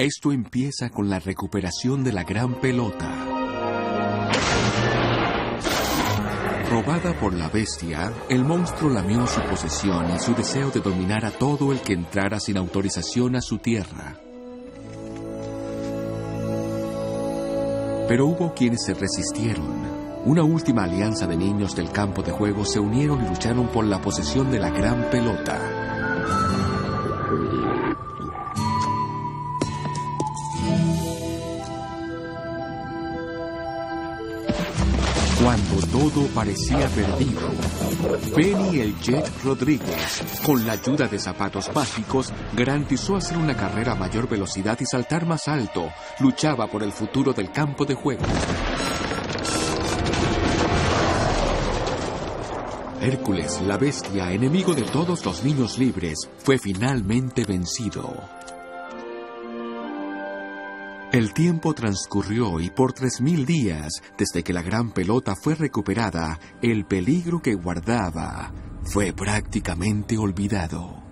Esto empieza con la recuperación de la gran pelota. Robada por la bestia, el monstruo lamió su posesión y su deseo de dominar a todo el que entrara sin autorización a su tierra. Pero hubo quienes se resistieron. Una última alianza de niños del campo de juego se unieron y lucharon por la posesión de la gran pelota. Cuando todo parecía perdido, Penny el Jet Rodríguez, con la ayuda de zapatos mágicos, garantizó hacer una carrera a mayor velocidad y saltar más alto. Luchaba por el futuro del campo de juego. Hércules, la bestia, enemigo de todos los niños libres, fue finalmente vencido. El tiempo transcurrió y por tres mil días, desde que la gran pelota fue recuperada, el peligro que guardaba fue prácticamente olvidado.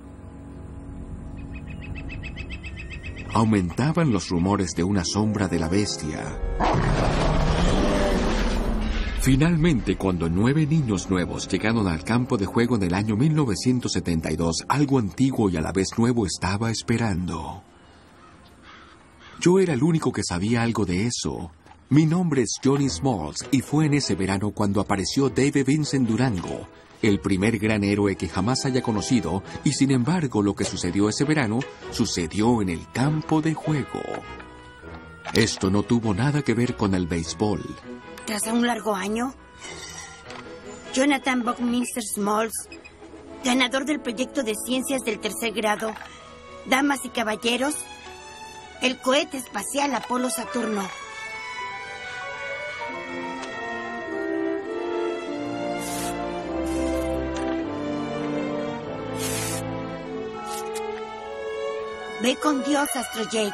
Aumentaban los rumores de una sombra de la bestia. Finalmente, cuando nueve niños nuevos llegaron al campo de juego en el año 1972, algo antiguo y a la vez nuevo estaba esperando. Yo era el único que sabía algo de eso. Mi nombre es Johnny Smalls y fue en ese verano cuando apareció David Vincent Durango, el primer gran héroe que jamás haya conocido, y sin embargo lo que sucedió ese verano sucedió en el campo de juego. Esto no tuvo nada que ver con el béisbol. Tras un largo año, Jonathan Buckminster Smalls, ganador del proyecto de ciencias del tercer grado, Damas y Caballeros, el cohete espacial Apolo Saturno. Ve con Dios, Astro Jake.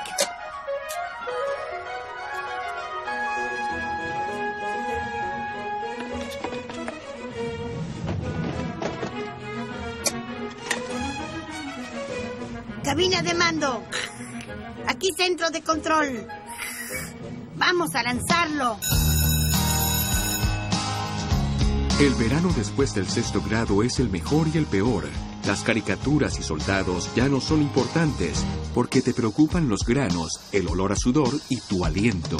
Cabina de mando. Aquí centro de control. Vamos a lanzarlo. El verano después del sexto grado es el mejor y el peor. Las caricaturas y soldados ya no son importantes porque te preocupan los granos, el olor a sudor y tu aliento.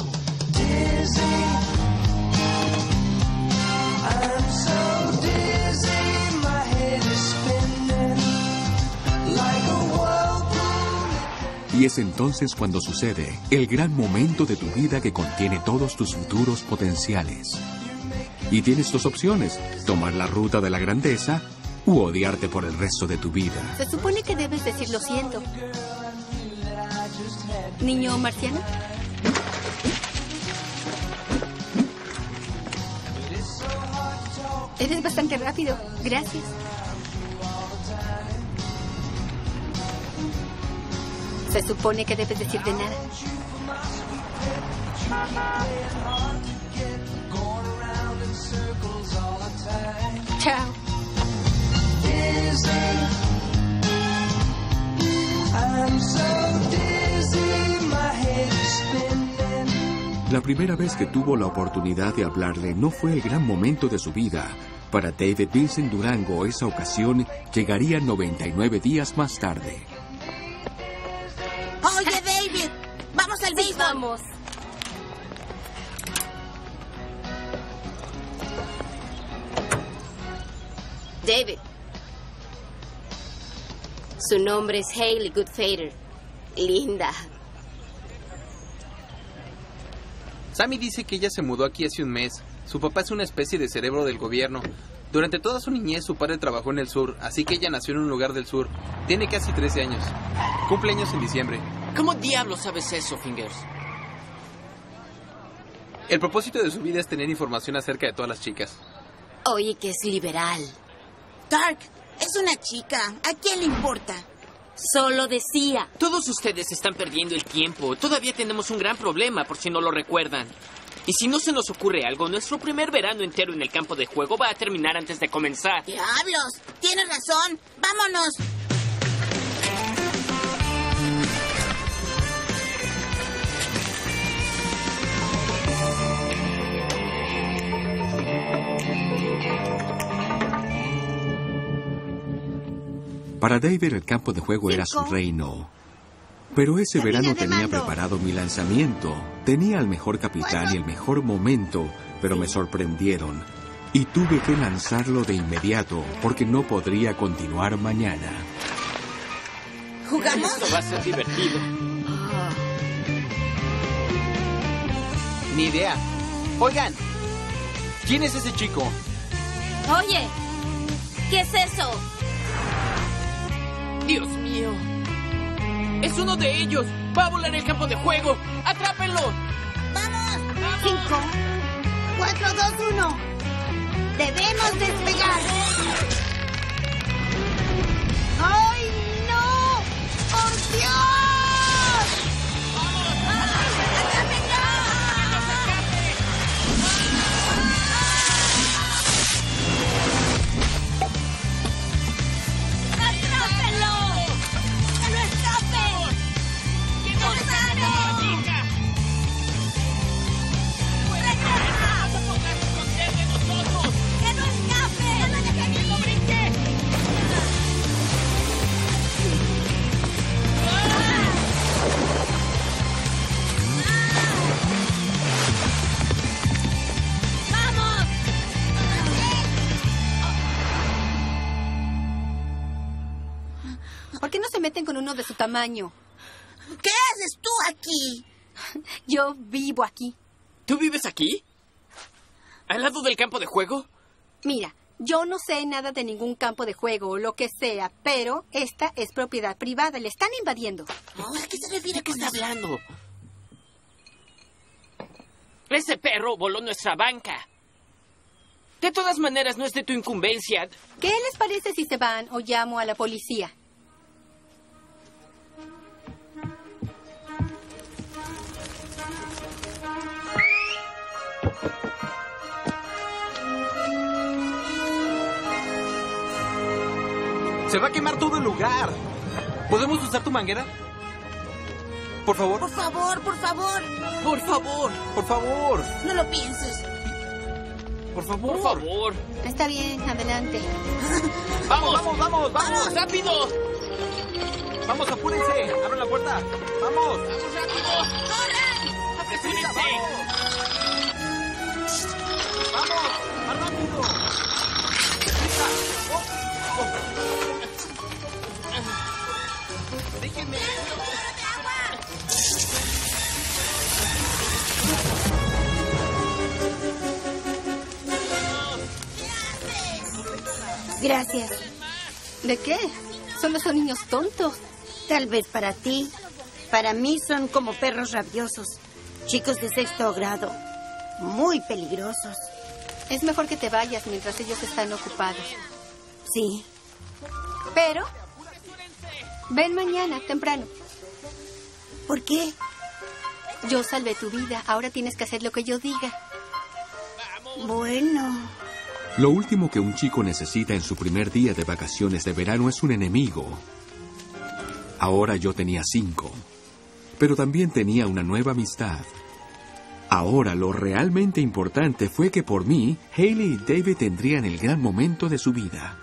Y es entonces cuando sucede el gran momento de tu vida que contiene todos tus futuros potenciales. Y tienes dos opciones, tomar la ruta de la grandeza u odiarte por el resto de tu vida. Se supone que debes decir lo siento. Niño marciano. Eres bastante rápido. Gracias. Se supone que debes decir de nada. Chao. La primera vez que tuvo la oportunidad de hablarle no fue el gran momento de su vida. Para David Vincent Durango esa ocasión llegaría 99 días más tarde. Vamos. David. Su nombre es Hailey Goodfader. Linda. Sammy dice que ella se mudó aquí hace un mes. Su papá es una especie de cerebro del gobierno. Durante toda su niñez su padre trabajó en el sur, así que ella nació en un lugar del sur. Tiene casi 13 años. Cumple años en diciembre. ¿Cómo diablos sabes eso, Fingers? El propósito de su vida es tener información acerca de todas las chicas. Oye, que es liberal. Dark, es una chica. ¿A quién le importa? Solo decía. Todos ustedes están perdiendo el tiempo. Todavía tenemos un gran problema, por si no lo recuerdan. Y si no se nos ocurre algo, nuestro primer verano entero en el campo de juego va a terminar antes de comenzar. Diablos, tienes razón. Vámonos. Para David el campo de juego era su reino. Pero ese verano tenía mando. preparado mi lanzamiento. Tenía al mejor capitán y el mejor momento, pero me sorprendieron. Y tuve que lanzarlo de inmediato porque no podría continuar mañana. ¿Jugamos? Esto va a ser divertido. Ni idea. Oigan, ¿quién es ese chico? Oye, ¿qué es eso? Dios mío. Es uno de ellos. Va a volar el campo de juego. ¡Atrápenlo! Cinco, cuatro, dos, uno. Debemos despegar. Uno de su tamaño? ¿Qué haces tú aquí? Yo vivo aquí. ¿Tú vives aquí? ¿Al lado del campo de juego? Mira, yo no sé nada de ningún campo de juego o lo que sea, pero esta es propiedad privada. Le están invadiendo. ¿A qué se refiere ¿De qué está hablando? Ese perro voló nuestra banca. De todas maneras, no es de tu incumbencia. ¿Qué les parece si se van o llamo a la policía? Se va a quemar todo el lugar. ¿Podemos usar tu manguera? Por favor. Por favor, por favor, Por favor, Por favor. no lo pienses. Por favor. por favor. Está bien, adelante. ¡Vamos! Vamos, vamos, vamos. ¡Rápido! Vamos, apúrense. Abran la puerta. Vamos. ¡Apresúrense! Vamos. Más rápido. Gracias. ¿De qué? Solo son niños tontos. Tal vez para ti. Para mí son como perros rabiosos. Chicos de sexto grado. Muy peligrosos. Es mejor que te vayas mientras ellos están ocupados. Sí. Pero, ven mañana, temprano. ¿Por qué? Yo salvé tu vida. Ahora tienes que hacer lo que yo diga. Bueno. Lo último que un chico necesita en su primer día de vacaciones de verano es un enemigo. Ahora yo tenía cinco, pero también tenía una nueva amistad. Ahora lo realmente importante fue que por mí, Haley y David tendrían el gran momento de su vida.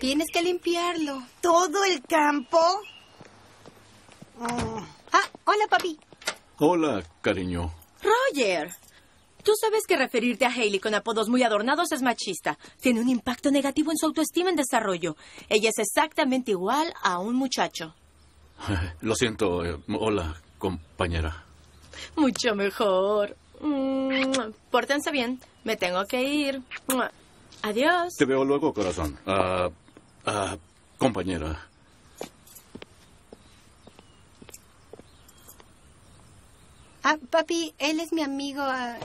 Tienes que limpiarlo. ¿Todo el campo? Oh, Ah, hola, papi. Hola, cariño. Roger, tú sabes que referirte a Hailey con apodos muy adornados es machista. Tiene un impacto negativo en su autoestima en desarrollo. Ella es exactamente igual a un muchacho. Lo siento. eh, hola, compañera. Mucho mejor. Mm, Pórtense bien. Me tengo que ir. Adiós. Te veo luego, corazón. Ah, ah, compañera. Ah, papi, él es mi amigo. ah,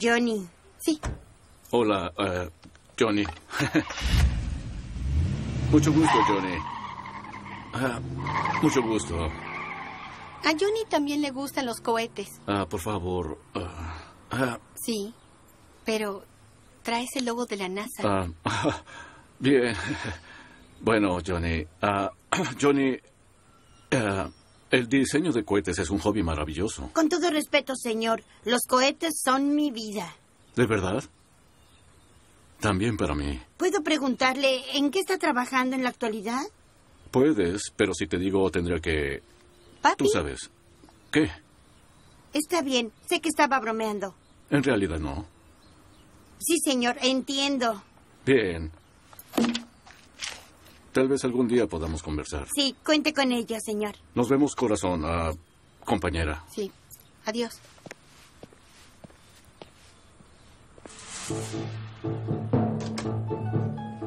Johnny. sí, Hola, ah, Johnny. mucho gusto, Johnny. Ah, mucho gusto. a Johnny también le gustan los cohetes. Ah, por favor. Sí, pero traes el logo de la NASA. bien. Bueno, Johnny. ah, Johnny. ah, El diseño de cohetes es un hobby maravilloso. Con todo respeto, señor, los cohetes son mi vida. ¿De verdad? También para mí. ¿Puedo preguntarle en qué está trabajando en la actualidad? Puedes, pero si te digo tendría que... Papi. Tú sabes. ¿Qué? Está bien, sé que estaba bromeando. En realidad no. Sí, señor, entiendo. Bien. Tal vez algún día podamos conversar. Sí, cuente con ello, señor. Nos vemos, corazón, ah, compañera. Sí. Adiós.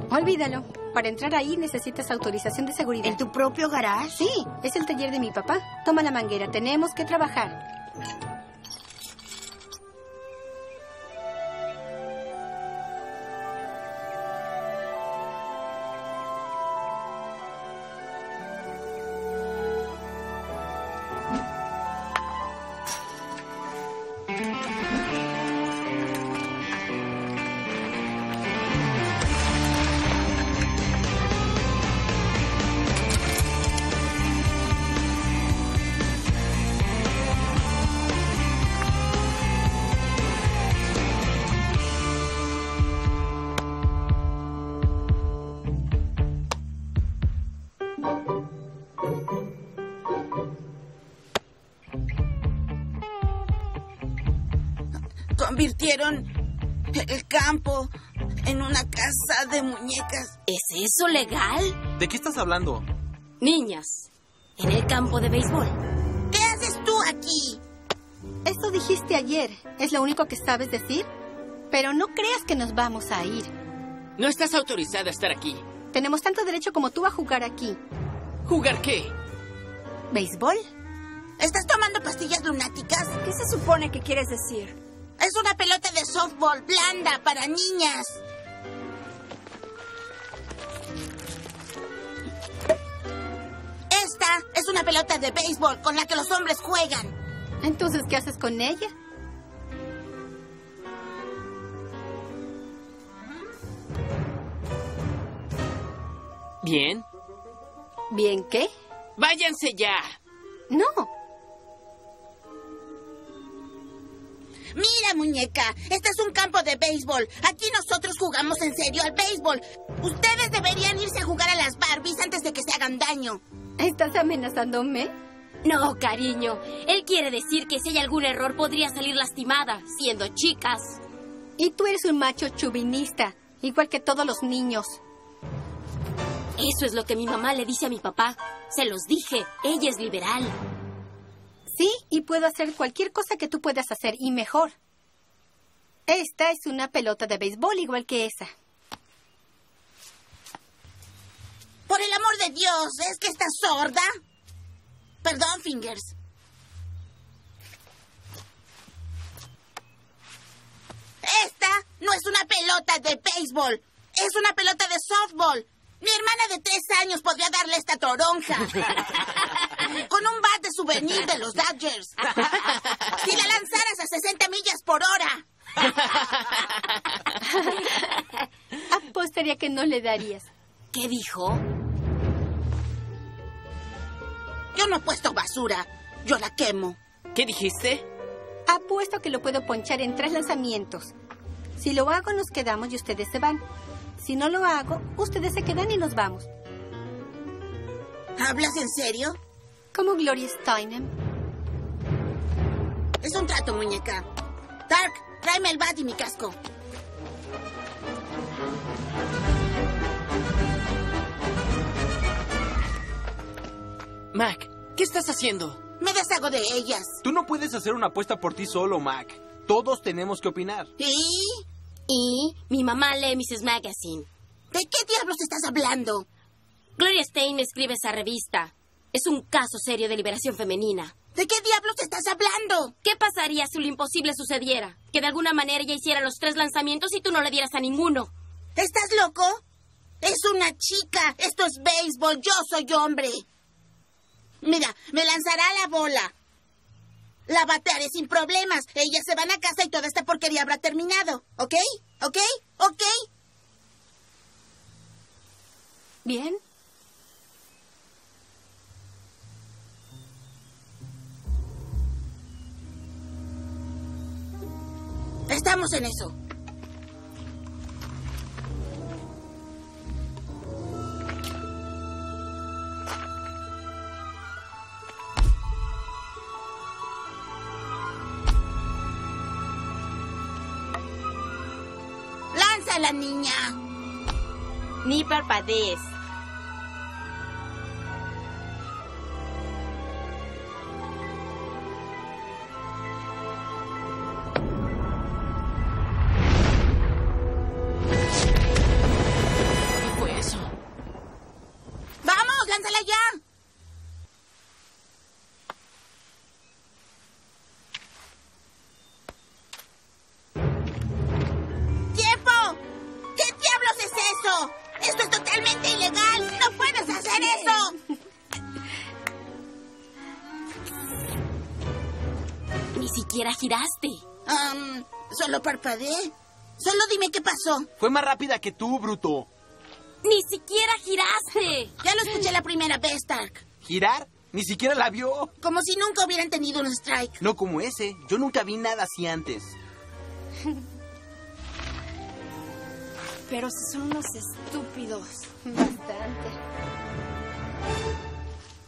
Olvídalo. Para entrar ahí necesitas autorización de seguridad. ¿En tu propio garage? Sí, es el taller de mi papá. Toma la manguera, tenemos que trabajar. Convirtieron el campo en una casa de muñecas. ¿Es eso legal? ¿De qué estás hablando? Niñas, en el campo de béisbol. ¿Qué haces tú aquí? Eso dijiste ayer. ¿Es lo único que sabes decir? Pero no creas que nos vamos a ir. No estás autorizada a estar aquí. Tenemos tanto derecho como tú a jugar aquí. ¿Jugar qué? ¿Béisbol? ¿Estás tomando pastillas lunáticas? ¿Qué se supone que quieres decir? Es una pelota de softball blanda para niñas. Esta es una pelota de béisbol con la que los hombres juegan. Entonces, ¿qué haces con ella? Bien. ¿Bien qué? Váyanse ya. No. Mira, muñeca, este es un campo de béisbol. Aquí nosotros jugamos en serio al béisbol. Ustedes deberían irse a jugar a las Barbies antes de que se hagan daño. ¿Estás amenazándome? No, cariño. Él quiere decir que si hay algún error podría salir lastimada, siendo chicas. Y tú eres un macho chauvinista, igual que todos los niños. Eso es lo que mi mamá le dice a mi papá. Se los dije, ella es liberal. Sí, y puedo hacer cualquier cosa que tú puedas hacer, y mejor. Esta es una pelota de béisbol igual que esa. Por el amor de Dios, ¿es que estás sorda? Perdón, Fingers. Esta no es una pelota de béisbol, es una pelota de softball. Mi hermana de tres años podría darle esta toronja. Con un bat de souvenir de los Dodgers. Si la lanzaras a 60 millas por hora. Apostaría que no le darías. ¿Qué dijo? Yo no he puesto basura. Yo la quemo. ¿Qué dijiste? Apuesto que lo puedo ponchar en tres lanzamientos. Si lo hago, nos quedamos y ustedes se van. Si no lo hago, ustedes se quedan y nos vamos. ¿Hablas en serio? Como Gloria Steinem. Es un trato, muñeca. Dark, tráeme el bat y mi casco. Mac, ¿qué estás haciendo? Me deshago de ellas. Tú no puedes hacer una apuesta por ti solo, Mac. Todos tenemos que opinar. ¿Y? Y mi mamá lee Mrs. Magazine. ¿De qué diablos estás hablando? Gloria Stein escribe esa revista. Es un caso serio de liberación femenina. ¿De qué diablos estás hablando? ¿Qué pasaría si lo imposible sucediera? Que de alguna manera ella hiciera los tres lanzamientos y tú no le dieras a ninguno. ¿Estás loco? Es una chica. Esto es béisbol. Yo soy hombre. Mira, me lanzará la bola. La batearé sin problemas. Ellas se van a casa y toda esta porquería habrá terminado. ¿Ok? ¿Ok? ¿Ok? Bien. Estamos en eso. Lánzala, niña. Ni parpadees. Solo parpadeé. Solo dime qué pasó. Fue más rápida que tú, bruto. Ni siquiera giraste. Ya lo escuché la primera vez, Stark. ¿Girar? Ni siquiera la vio. Como si nunca hubieran tenido un strike. No como ese. Yo nunca vi nada así antes. Pero si son unos estúpidos. Bastante.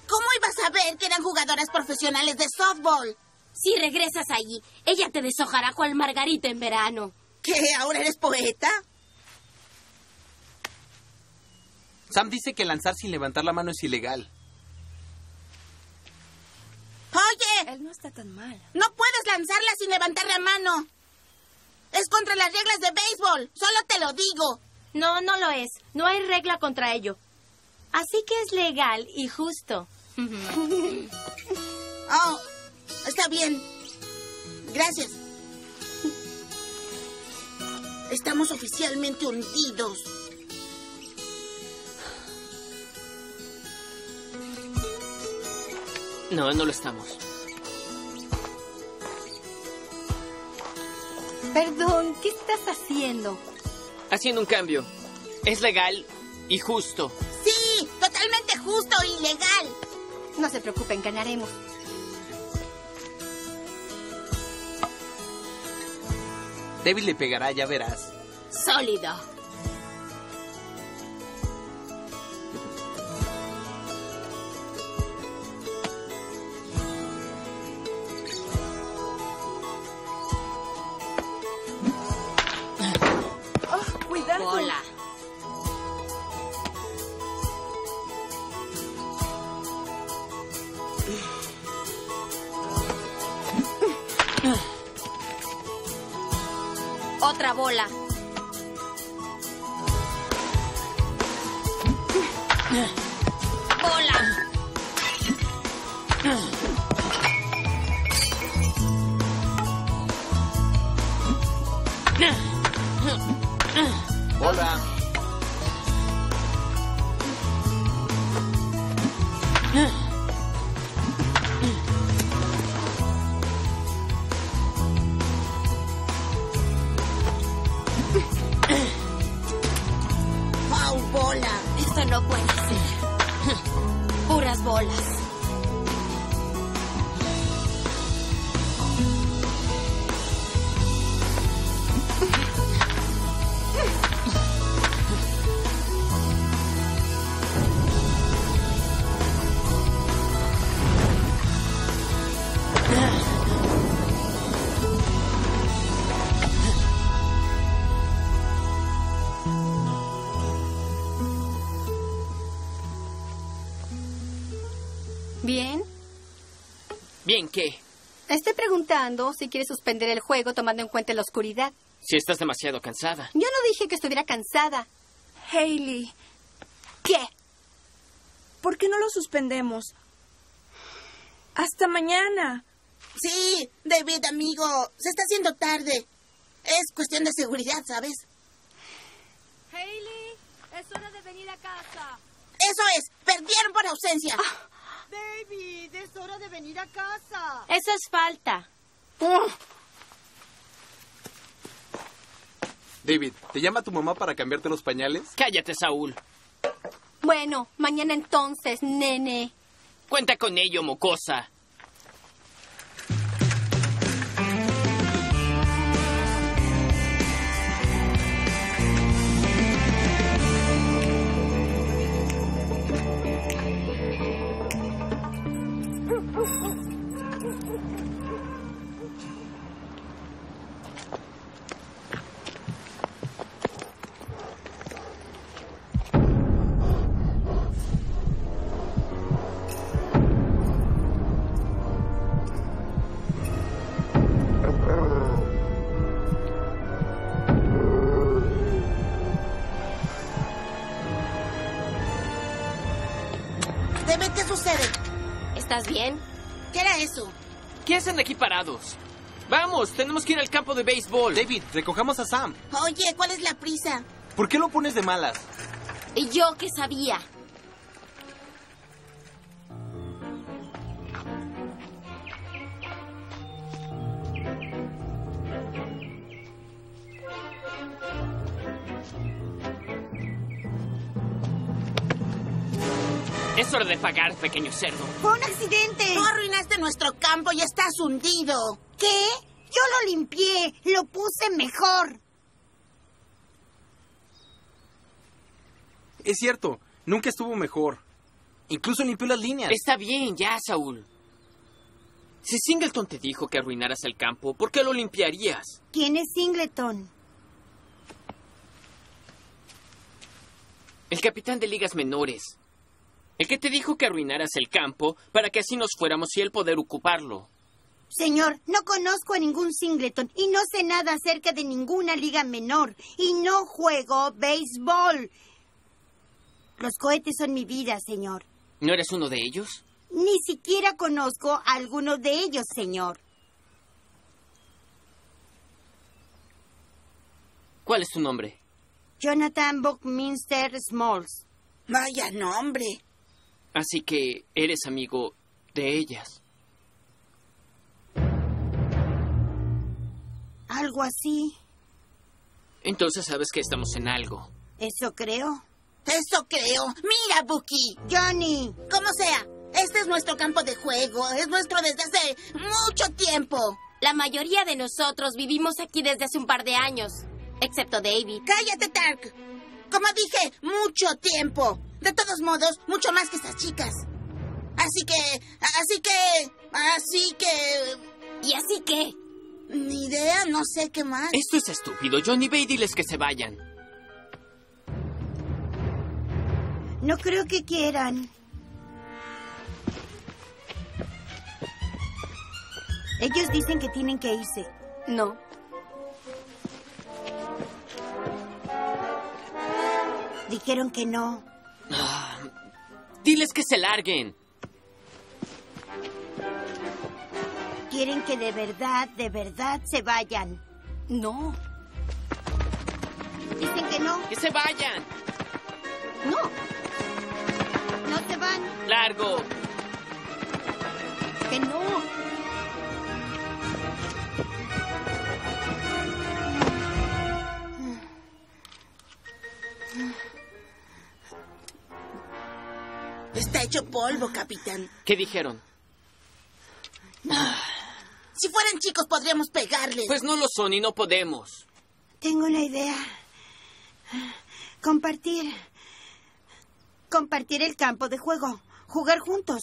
¿Cómo ibas a ver que eran jugadoras profesionales de softball? Si regresas allí, ella te deshojará cual margarita en verano. ¿Qué? ¿Ahora eres poeta? Sam dice que lanzar sin levantar la mano es ilegal. Oye, Él no está tan mal. no puedes lanzarla sin levantar la mano. Es contra las reglas de béisbol. Solo te lo digo. No, no lo es. No hay regla contra ello. Así que es legal y justo. Oh, está bien. Gracias. Estamos oficialmente hundidos. No, no lo estamos. Perdón, ¿qué estás haciendo? Haciendo un cambio. Es legal y justo. Sí, totalmente justo y legal. No se preocupen, ganaremos. David le pegará, ya verás. Sólido. Otra bola. Preguntando si quieres suspender el juego tomando en cuenta la oscuridad. Si estás demasiado cansada. Yo no dije que estuviera cansada. Hailey, ¿Qué? ¿por qué no lo suspendemos? Hasta mañana. Sí, David, amigo. Se está haciendo tarde. Es cuestión de seguridad, ¿sabes? Hailey, es hora de venir a casa. Eso es. Perdieron por ausencia. David, es hora de venir a casa. Eso es falta. David, ¿te llama tu mamá para cambiarte los pañales? Cállate, Saúl. Bueno, mañana entonces, nene. Cuenta con ello, mocosa. ¿qué sucede? ¿Estás bien? ¿Qué era eso? ¿Qué hacen aquí parados? Vamos, tenemos que ir al campo de béisbol. David, recojamos a Sam. Oye, ¿cuál es la prisa? ¿Por qué lo pones de malas? ¿Y yo qué sabía? Es hora de pagar, pequeño cerdo. Fue un accidente. Tú arruinaste nuestro campo y estás hundido. ¿Qué? Yo lo limpié, lo puse mejor. Es cierto, nunca estuvo mejor. Incluso limpió las líneas. Está bien, ya, Saúl. Si Singleton te dijo que arruinaras el campo, ¿por qué lo limpiarías? ¿Quién es Singleton? El capitán de ligas menores. El que te dijo que arruinaras el campo para que así nos fuéramos y él poder ocuparlo. Señor, no conozco a ningún Singleton y no sé nada acerca de ninguna liga menor. Y no juego béisbol. Los cohetes son mi vida, señor. ¿No eres uno de ellos? Ni siquiera conozco a alguno de ellos, señor. ¿Cuál es tu nombre? Jonathan Buckminster Smalls. Vaya nombre. Así que eres amigo de ellas. Algo así. Entonces sabes que estamos en algo. Eso creo. Eso creo. Mira, Buki. Johnny. Como sea, este es nuestro campo de juego. Es nuestro desde hace mucho tiempo. La mayoría de nosotros vivimos aquí desde hace un par de años, excepto David. Cállate, Tark. Como dije, mucho tiempo. De todos modos, mucho más que estas chicas. Así que, así que, así que... ¿Y así qué? Ni idea, no sé qué más. Esto es estúpido. Johnny, ve y diles que se vayan. No creo que quieran. Ellos dicen que tienen que irse. No. Dijeron que no. Ah, diles que se larguen. Quieren que de verdad, de verdad se vayan. No. Dicen que no. Que se vayan. No. No se van. Largo. Que no. Está hecho polvo, capitán. ¿Qué dijeron? Si fueran chicos, podríamos pegarles. Pues no lo son y no podemos. Tengo una idea. Compartir. Compartir el campo de juego. Jugar juntos.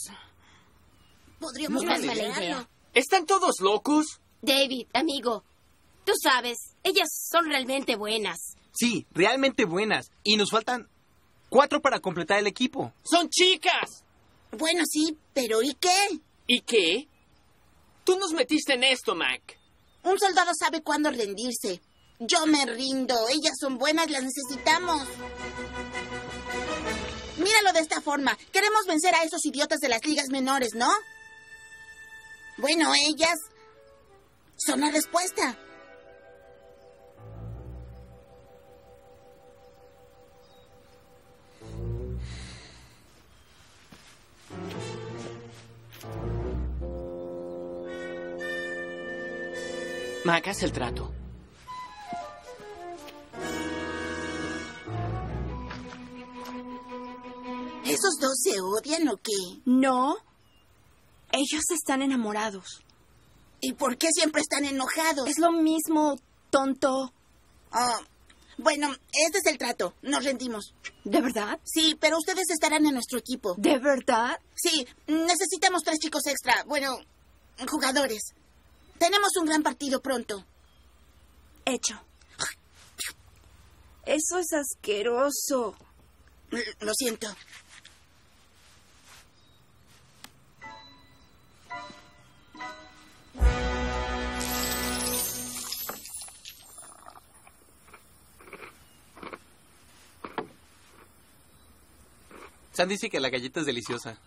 Podríamos No es. ¿Están todos locos? David, amigo, tú sabes, ellas son realmente buenas. Sí, realmente buenas. Y nos faltan cuatro para completar el equipo. ¡Son chicas! Bueno, sí, pero ¿y qué? ¿Y qué? Tú nos metiste en esto, Mac. Un soldado sabe cuándo rendirse. Yo me rindo. Ellas son buenas, las necesitamos. Míralo de esta forma. Queremos vencer a esos idiotas de las ligas menores, ¿no? Bueno, ellas son la respuesta. Mac, haz el trato. ¿Esos dos se odian o qué? No. Ellos están enamorados. ¿Y por qué siempre están enojados? Es lo mismo, tonto. Ah, bueno, este es el trato. Nos rendimos. ¿De verdad? Sí, pero ustedes estarán en nuestro equipo. ¿De verdad? Sí, necesitamos tres chicos extra. Bueno, jugadores. Tenemos un gran partido pronto. Hecho. Eso es asqueroso. L- Lo siento. Sam dice que la galleta es deliciosa.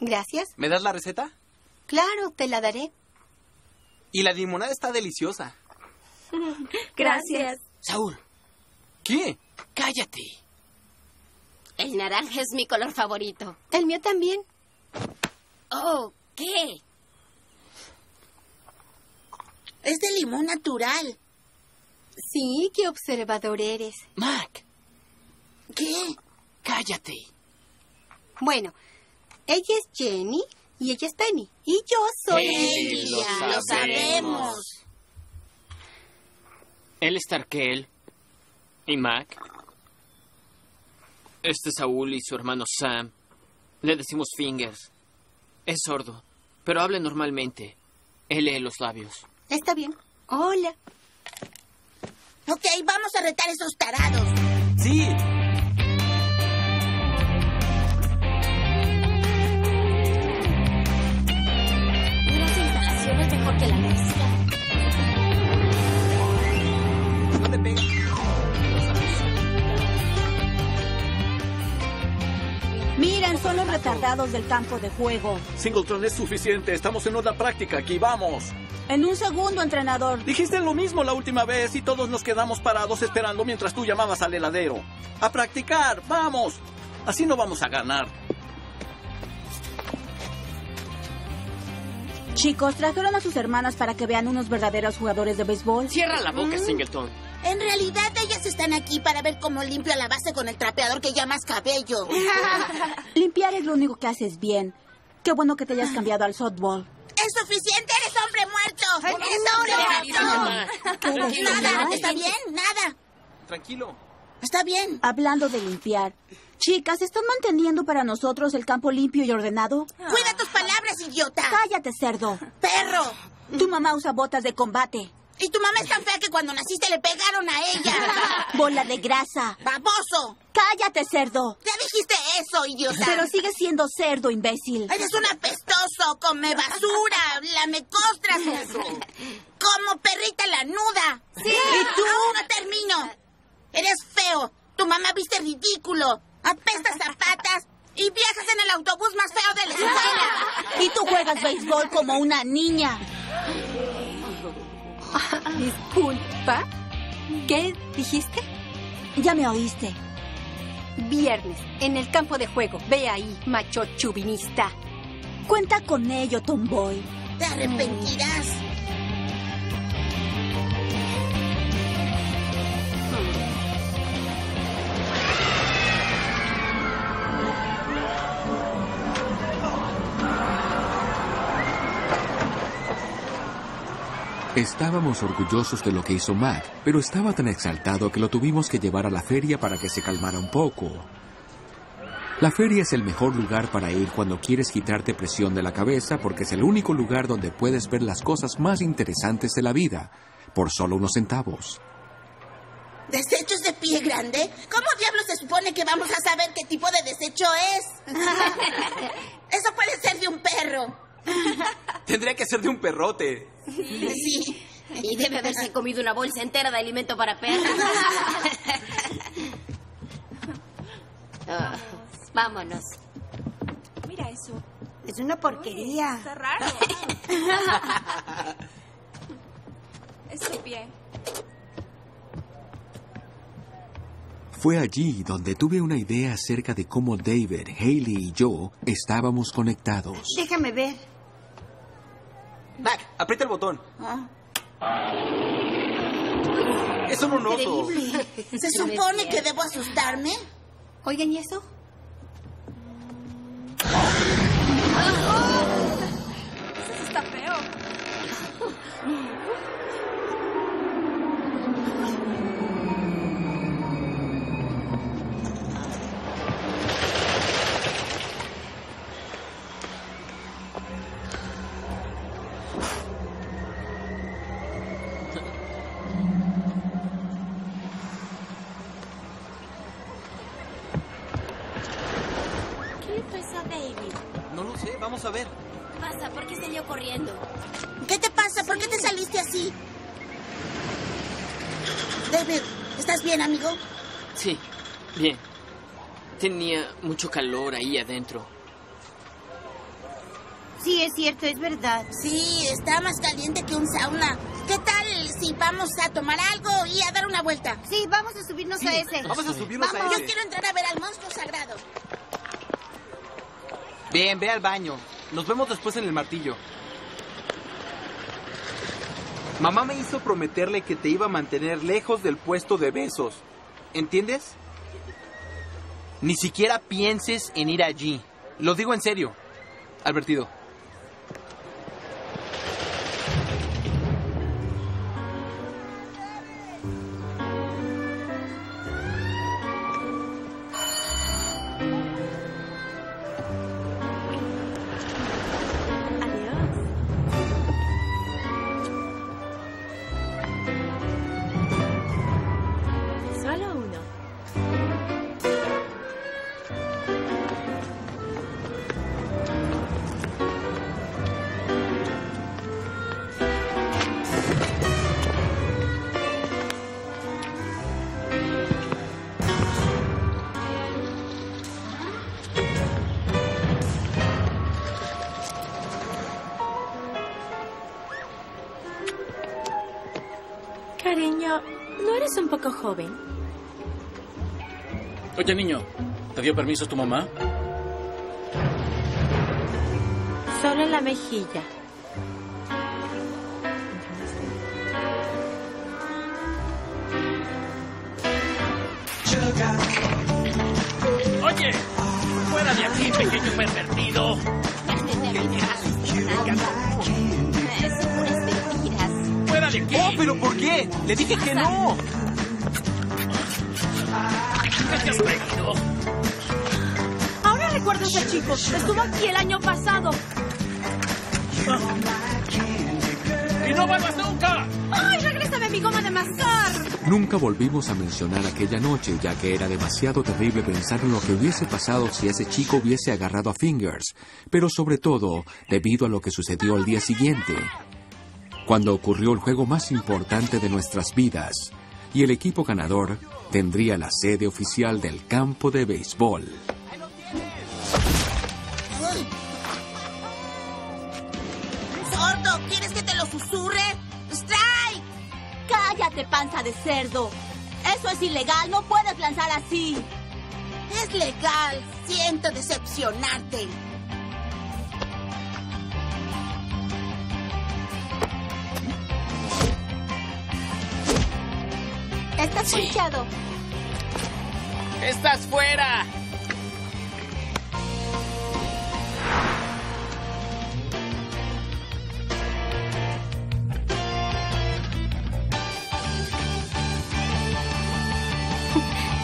Gracias. ¿Me das la receta? Claro, te la daré. Y la limonada está deliciosa. Gracias. Saúl, ¿Qué? cállate. El naranja es mi color favorito. El mío también. Oh, ¿qué? Es de limón natural. Sí, qué observador eres. Mac, ¿Qué? cállate. Bueno, ella es Jenny y ella es Penny. Y yo soy... Lo Ya, lo sabemos. Él es Tarkel. ¿Y Mac? Este es Saúl y su hermano Sam. Le decimos Fingers. Es sordo, pero habla normalmente. Él lee los labios. Está bien. Hola. Ok, vamos a retar esos tarados. Sí. Instalaciones mejor que la nuestra. No te. Miren, son los retardados del campo de juego. Singleton es suficiente. Estamos en una práctica. Aquí vamos. En un segundo, entrenador. Dijiste lo mismo la última vez y todos nos quedamos parados esperando mientras tú llamabas al heladero. A practicar. Vamos. Así no vamos a ganar. Chicos, ¿trajeron a sus hermanas para que vean unos verdaderos jugadores de béisbol? Cierra la boca, Singleton. En realidad, ellas están aquí para ver cómo limpio la base con el trapeador que llamas cabello. Limpiar es lo único que haces bien. Qué bueno que te hayas cambiado al softball. ¡Es suficiente! ¡Eres hombre muerto! ¡Eres hombre muerto! Nada. ¿está bien? Nada. Tranquilo. Está bien. Hablando de limpiar. Chicas, ¿están manteniendo para nosotros el campo limpio y ordenado? Cuida tus palabras, idiota. Cállate, cerdo. ¡Perro! Tu mamá usa botas de combate. Y tu mamá es tan fea que cuando naciste le pegaron a ella. Bola de grasa. ¡Baboso! Cállate, cerdo. Ya dijiste eso, idiota. Pero sigue siendo cerdo, imbécil. Eres un apestoso, come basura, lame costras, como perrita lanuda. Sí. Y tú no termino. Eres feo, tu mamá viste ridículo, apestas zapatas y viajas en el autobús más feo de la escuela. Y tú juegas béisbol como una niña. Disculpa. ¿Qué dijiste? Ya me oíste. Viernes, en el campo de juego. Ve ahí, macho chuvinista. Cuenta con ello, Tomboy. Te arrepentirás. Estábamos orgullosos de lo que hizo Mac, pero estaba tan exaltado que lo tuvimos que llevar a la feria para que se calmara un poco. La feria es el mejor lugar para ir cuando quieres quitarte presión de la cabeza porque es el único lugar donde puedes ver las cosas más interesantes de la vida, por solo unos centavos. ¿Desechos de pie grande? ¿Cómo diablos se supone que vamos a saber qué tipo de desecho es? Eso puede ser de un perro. Tendría que ser de un perrote. Sí. Y debe haberse comido una bolsa entera de alimento para perros. Ah, vámonos. Mira eso. Es una porquería. Está raro. es su pie. Fue allí donde tuve una idea acerca de cómo David, Haley y yo estábamos conectados. Déjame ver. Mac, aprieta el botón. Ah, Es un oso. increíble. ¿Se supone que debo asustarme? Oigan, ¿y eso? Eso está feo. Mucho calor ahí adentro. Sí, es cierto, es verdad. Sí, está más caliente que un sauna. ¿Qué tal si vamos a tomar algo y a dar una vuelta? Sí, vamos a subirnos a ese. Vamos a subirnos Vamos, a yo ese. quiero entrar a ver al monstruo sagrado. Bien, ve al baño. Nos vemos después en el martillo. Mamá me hizo prometerle que te iba a mantener lejos del puesto de besos. ¿Entiendes? Ni siquiera pienses en ir allí. Lo digo en serio. Advertido. Niño, ¿te dio permiso tu mamá? Solo en la mejilla. Oye, fuera de aquí, pequeño pervertido. Fuera de aquí. ¡Oh, pero por qué! Le dije que no. Ahora recuerdo a ese chico. Estuvo aquí el año pasado. ¡Y no vuelvas nunca! ¡Ay, regrésame mi goma de mascar! Nunca volvimos a mencionar aquella noche, ya que era demasiado terrible pensar en lo que hubiese pasado si ese chico hubiese agarrado a Fingers, pero sobre todo debido a lo que sucedió al día siguiente, cuando ocurrió el juego más importante de nuestras vidas, y el equipo ganador tendría la sede oficial del campo de béisbol. Sordo, ¿quieres que te lo susurre? ¡Strike! Cállate, panza de cerdo. Eso es ilegal, no puedes lanzar así. Es legal. Siento decepcionarte. Estás ponchado. ¡Estás fuera!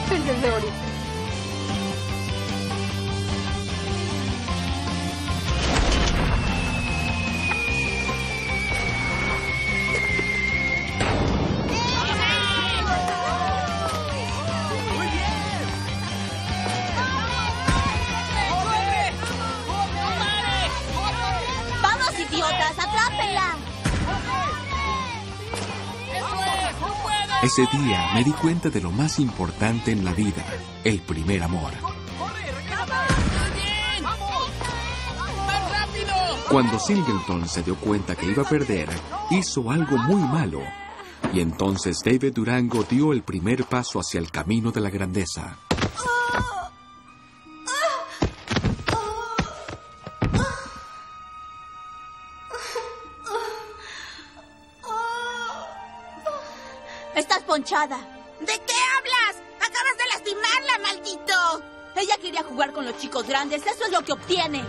Perdedor. Ese día me di cuenta de lo más importante en la vida, el primer amor. Cuando Singleton se dio cuenta que iba a perder, hizo algo muy malo. Y entonces David Durango dio el primer paso hacia el camino de la grandeza. Ponchada. ¿De qué hablas? Acabas de lastimarla, maldito. Ella quería jugar con los chicos grandes. Eso es lo que obtiene.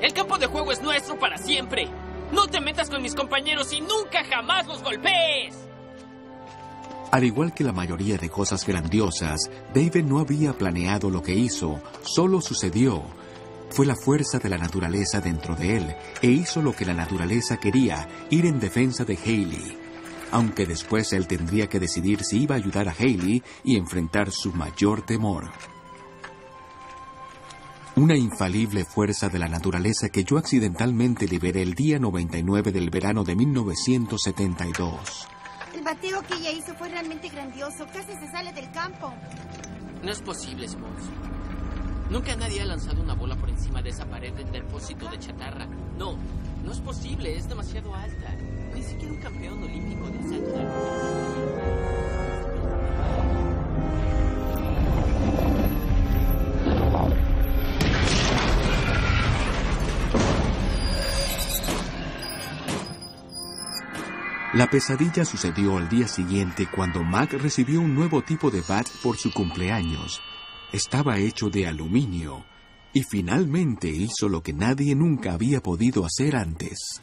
El campo de juego es nuestro para siempre. No te metas con mis compañeros y nunca jamás los golpees. Al igual que la mayoría de cosas grandiosas, David no había planeado lo que hizo, solo sucedió. Fue la fuerza de la naturaleza dentro de él, e hizo lo que la naturaleza quería, ir en defensa de Haley. Aunque después él tendría que decidir si iba a ayudar a Haley y enfrentar su mayor temor. Una infalible fuerza de la naturaleza que yo accidentalmente liberé el día 99 del verano de 1972. El bateo que ella hizo fue realmente grandioso. Casi se sale del campo. No es posible, Smalls. Nunca nadie ha lanzado una bola por encima de esa pared de depósito de chatarra. No, no es posible, es demasiado alta. Ni siquiera un campeón olímpico del La pesadilla sucedió al día siguiente cuando Mac recibió un nuevo tipo de bat por su cumpleaños. Estaba hecho de aluminio y finalmente hizo lo que nadie nunca había podido hacer antes.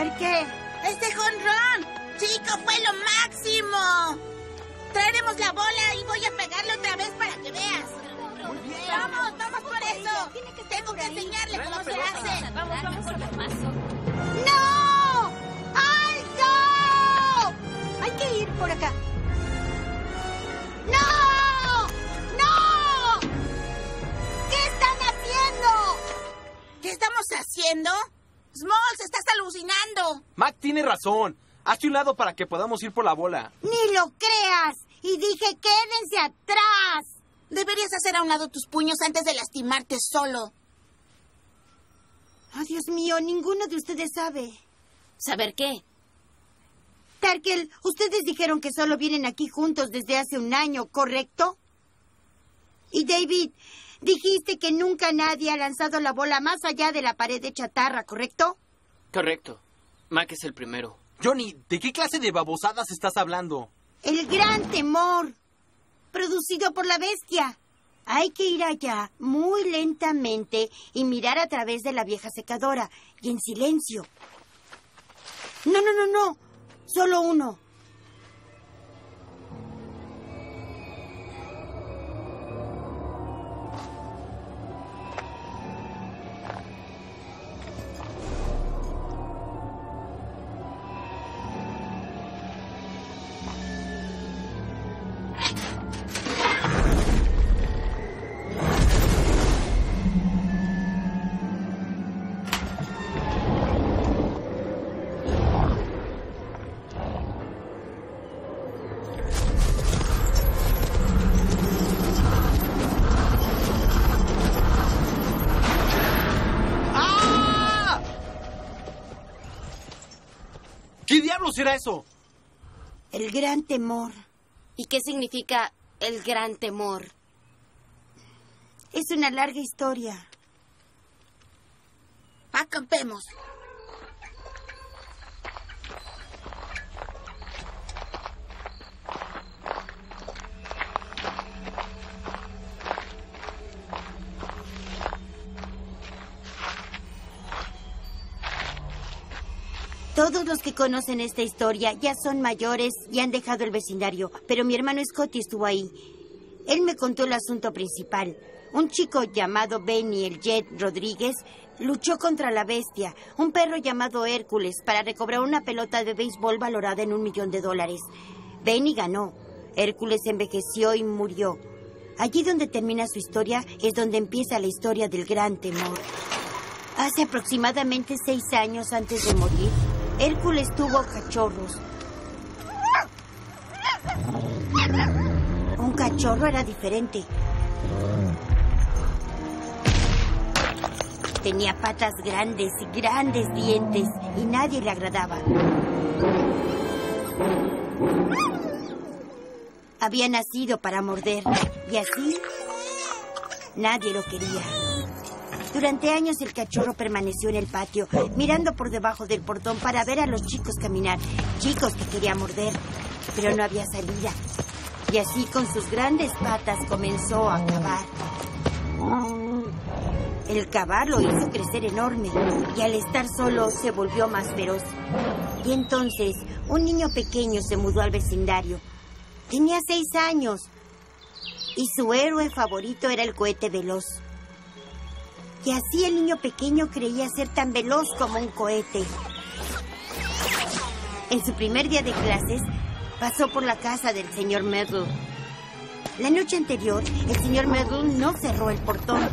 ¿Ver qué? ¡Este jonrón! ¡Chico, fue lo máximo! Traeremos la bola y voy a pegarle otra vez para que veas. ¡Vamos, vamos por eso! Tengo que enseñarle cómo se hace. Vamos, vamos por el mazo. ¡No! ¡Alto! Hay que ir por acá. ¡No! ¡No! ¿Qué están haciendo? ¿Qué estamos haciendo? Smalls, estás alucinando. Mac tiene razón. Hazte un lado para que podamos ir por la bola. Ni lo creas. Y dije, quédense atrás. Deberías hacer a un lado tus puños antes de lastimarte solo. Oh, Dios mío, ninguno de ustedes sabe. ¿Saber qué? Tarkel, ustedes dijeron que solo vienen aquí juntos desde hace un año, ¿correcto? Y David, dijiste que nunca nadie ha lanzado la bola más allá de la pared de chatarra, ¿correcto? Correcto. Mac es el primero. Johnny, ¿de qué clase de babosadas estás hablando? El gran temor, producido por la bestia. Hay que ir allá muy lentamente y mirar a través de la vieja secadora y en silencio. No, no, no, no. Solo uno. ¿Qué diablos era eso? El gran temor. ¿Y qué significa el gran temor? Es una larga historia. Acampemos. Todos los que conocen esta historia ya son mayores y han dejado el vecindario, pero mi hermano Scotty estuvo ahí. Él me contó el asunto principal. Un chico llamado Benny el Jet Rodríguez luchó contra la bestia, un perro llamado Hércules, para recobrar una pelota de béisbol valorada en un millón de dólares. Benny ganó. Hércules envejeció y murió. Allí donde termina su historia es donde empieza la historia del gran temor. Hace aproximadamente seis años antes de morir, Hércules tuvo cachorros. Un cachorro era diferente. Tenía patas grandes y grandes dientes y nadie le agradaba. Había nacido para morder y así nadie lo quería. Durante años el cachorro permaneció en el patio, mirando por debajo del portón para ver a los chicos caminar, chicos que quería morder, pero no había salida. Y así con sus grandes patas comenzó a cavar. El cavar lo hizo crecer enorme y al estar solo se volvió más feroz. Y entonces un niño pequeño se mudó al vecindario. Tenía seis años y su héroe favorito era el cohete veloz. Y así el niño pequeño creía ser tan veloz como un cohete. En su primer día de clases, pasó por la casa del señor Merle. La noche anterior, el señor Merle no cerró el portón.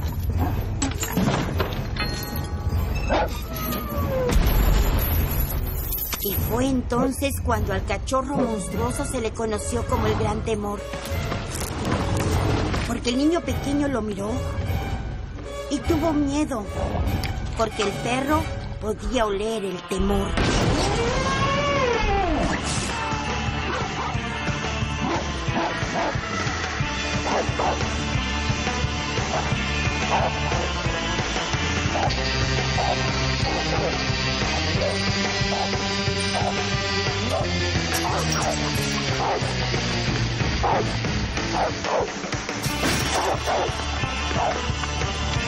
Y fue entonces cuando al cachorro monstruoso se le conoció como el gran temor. Porque el niño pequeño lo miró y tuvo miedo. Porque el perro podía oler el temor.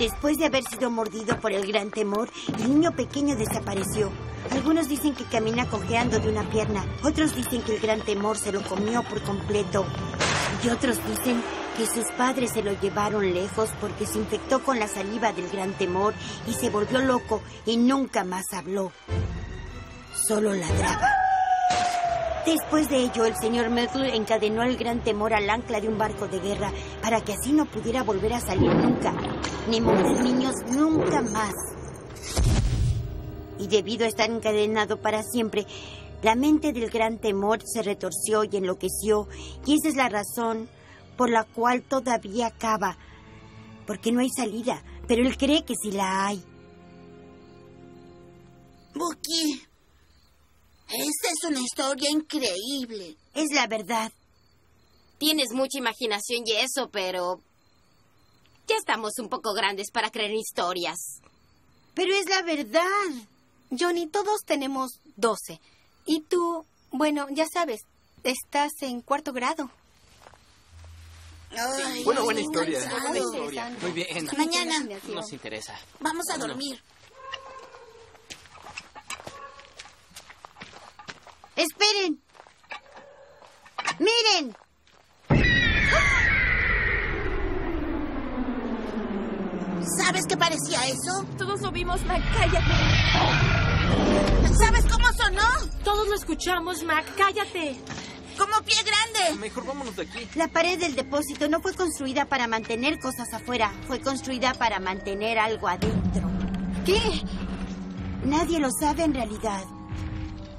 Después de haber sido mordido por el gran temor, el niño pequeño desapareció. Algunos dicen que camina cojeando de una pierna, otros dicen que el gran temor se lo comió por completo y otros dicen que sus padres se lo llevaron lejos porque se infectó con la saliva del gran temor y se volvió loco y nunca más habló. Solo ladraba. Después de ello, el señor Myrtle encadenó el gran temor al ancla de un barco de guerra para que así no pudiera volver a salir nunca, ni morder niños nunca más. Y debido a estar encadenado para siempre, la mente del gran temor se retorció y enloqueció, y esa es la razón por la cual todavía acaba, porque no hay salida, pero él cree que sí la hay. Buki, esta es una historia increíble. Es la verdad. Tienes mucha imaginación y eso, pero... Ya estamos un poco grandes para creer historias. Pero es la verdad. Johnny, todos tenemos 12. Y tú, bueno, ya sabes, estás en cuarto grado. Ay, Bueno, buena historia. Buena historia. Muy bien. Mañana Nos interesa. vamos a dormir. Esperen. Miren. ¿Sabes qué parecía eso? Todos lo vimos, Mac. Cállate. ¿Sabes cómo sonó? Todos lo escuchamos, Mac. Cállate. Como pie grande. Mejor vámonos de aquí. La pared del depósito no fue construida para mantener cosas afuera, fue construida para mantener algo adentro. ¿Qué? Nadie lo sabe en realidad.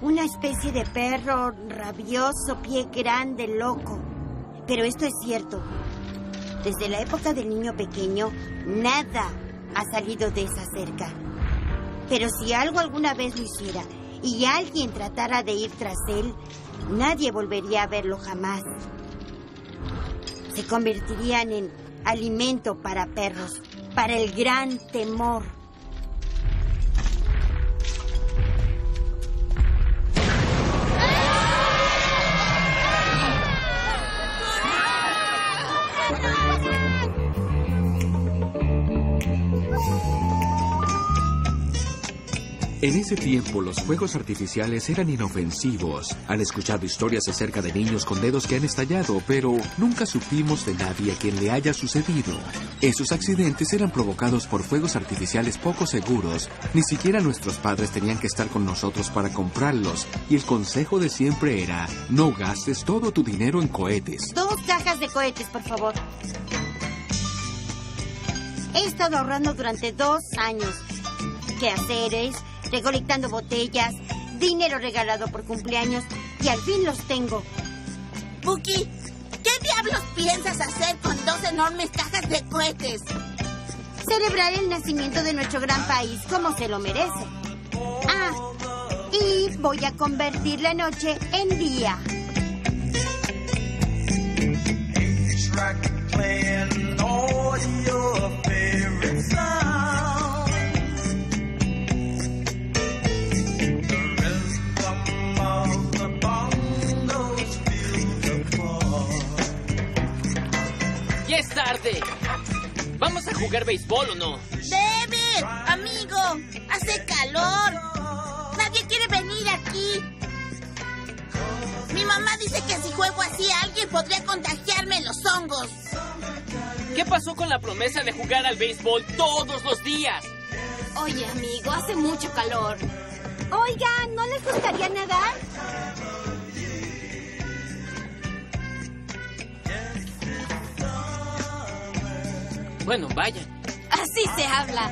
Una especie de perro rabioso, pie grande, loco. Pero esto es cierto. Desde la época del niño pequeño, nada ha salido de esa cerca. Pero si algo alguna vez lo hiciera y alguien tratara de ir tras él, nadie volvería a verlo jamás. Se convertirían en alimento para perros, para el gran temor. En ese tiempo los fuegos artificiales eran inofensivos. Han escuchado historias acerca de niños con dedos que han estallado, pero nunca supimos de nadie a quien le haya sucedido. Esos accidentes eran provocados por fuegos artificiales poco seguros. Ni siquiera nuestros padres tenían que estar con nosotros para comprarlos. Y el consejo de siempre era, no gastes todo tu dinero en cohetes. Dos cajas de cohetes, por favor. He estado ahorrando durante dos años. Quehaceres, recolectando botellas, dinero regalado por cumpleaños y al fin los tengo. Buki, ¿qué diablos piensas hacer con dos enormes cajas de cohetes? Celebrar el nacimiento de nuestro gran país como se lo merece. Ah, y voy a convertir la noche en día. ¡Ya es tarde! ¿Vamos a jugar béisbol o no? David, amigo, hace calor. Nadie quiere venir aquí. Mi mamá dice que si juego así alguien podría contagiarme los hongos. ¿Qué pasó con la promesa de jugar al béisbol todos los días? Oye, amigo, hace mucho calor. Oigan, ¿no les gustaría nadar? Bueno, vayan. Así se habla.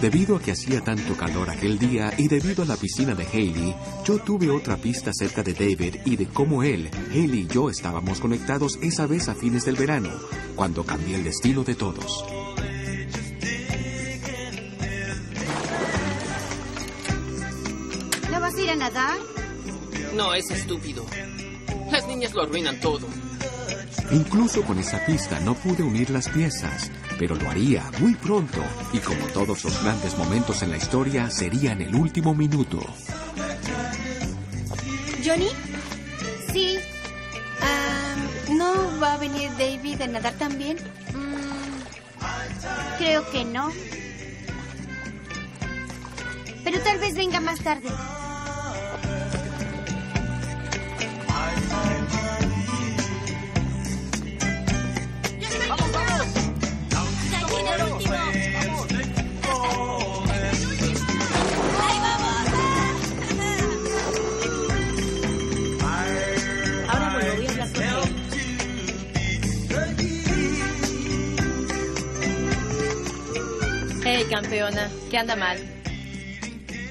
Debido a que hacía tanto calor aquel día y debido a la piscina de Haley, yo tuve otra pista acerca de David y de cómo él, Haley y yo estábamos conectados esa vez a fines del verano, cuando cambié el destino de todos. ¿No vas a ir a nadar? No, es estúpido. Las niñas lo arruinan todo. Incluso con esa pista no pude unir las piezas, pero lo haría muy pronto y como todos los grandes momentos en la historia serían el último minuto. ¿Johnny? Sí. Ah, ¿No va a venir David a nadar también? Mm, creo que no. Pero tal vez venga más tarde. Hey, campeona, ¿qué anda mal?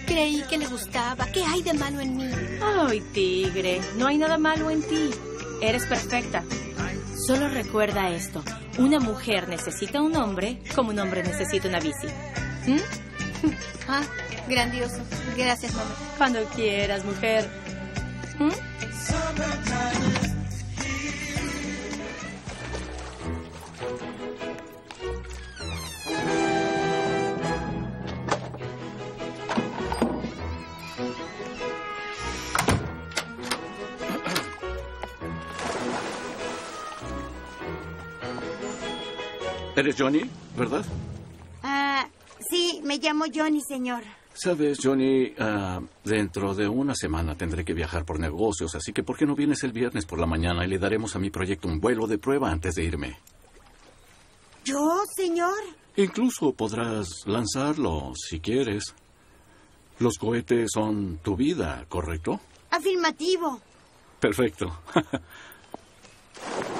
Creí que le gustaba. ¿Qué hay de malo en mí? Ay, tigre, no hay nada malo en ti. Eres perfecta. Solo recuerda esto. Una mujer necesita un hombre como un hombre necesita una bici. ¿Mm? Ah, grandioso. Gracias, mamá. Cuando quieras, mujer. ¿Mm? ¿Eres Johnny, verdad? Ah, sí, me llamo Johnny, señor. Sabes, Johnny, ah, dentro de una semana tendré que viajar por negocios, así que ¿por qué no vienes el viernes por la mañana y le daremos a mi proyecto un vuelo de prueba antes de irme? ¿Yo, señor? Incluso podrás lanzarlo si quieres. Los cohetes son tu vida, ¿correcto? Afirmativo. Perfecto.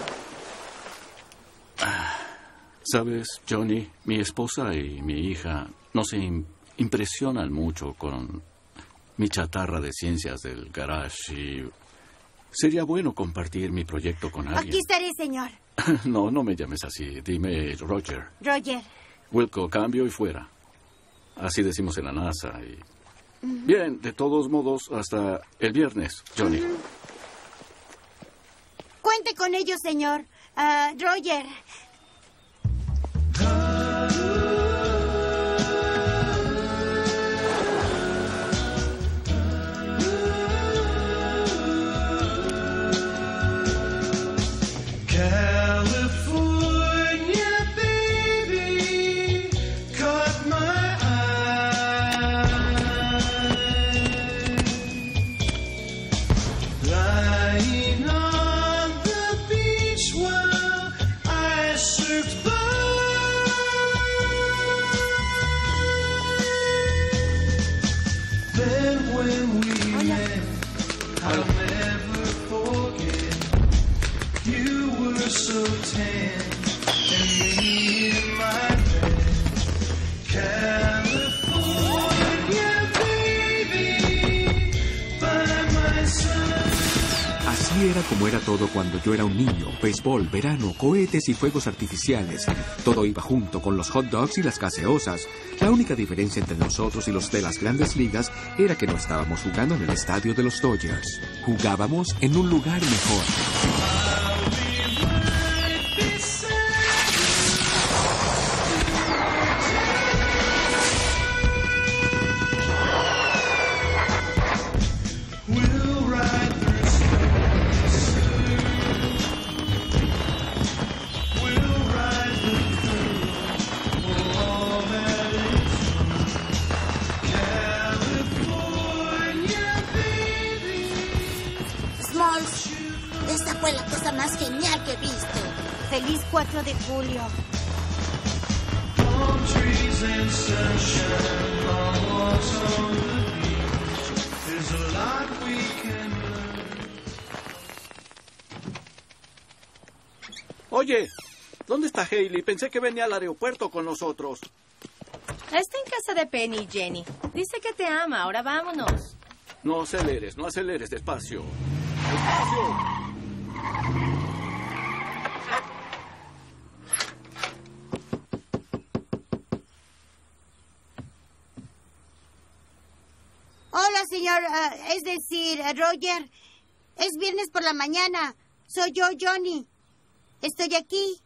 Sabes, Johnny, mi esposa y mi hija no se im- impresionan mucho con mi chatarra de ciencias del garage y sería bueno compartir mi proyecto con Aquí alguien. estaré, señor. No, no me llames así. Dime Roger. Roger. Wilco, cambio y fuera. Así decimos en la NASA. Y... Bien, de todos modos, hasta el viernes, Johnny. Cuente con ello, señor. Ah, Roger. Como era todo cuando yo era un niño. Béisbol, verano, cohetes y fuegos artificiales. Todo iba junto con los hot dogs y las gaseosas. La única diferencia entre nosotros y los de las grandes ligas era que no estábamos jugando en el estadio de los Dodgers. Jugábamos en un lugar mejor. Oye, ¿dónde está Haley? Pensé que venía al aeropuerto con nosotros. Está en casa de Penny y Jenny. Dice que te ama. Ahora vámonos. No aceleres, no aceleres. Despacio. Despacio. señor, uh, es decir, eh, Roger, es viernes por la mañana. Soy yo, Johnny. Estoy aquí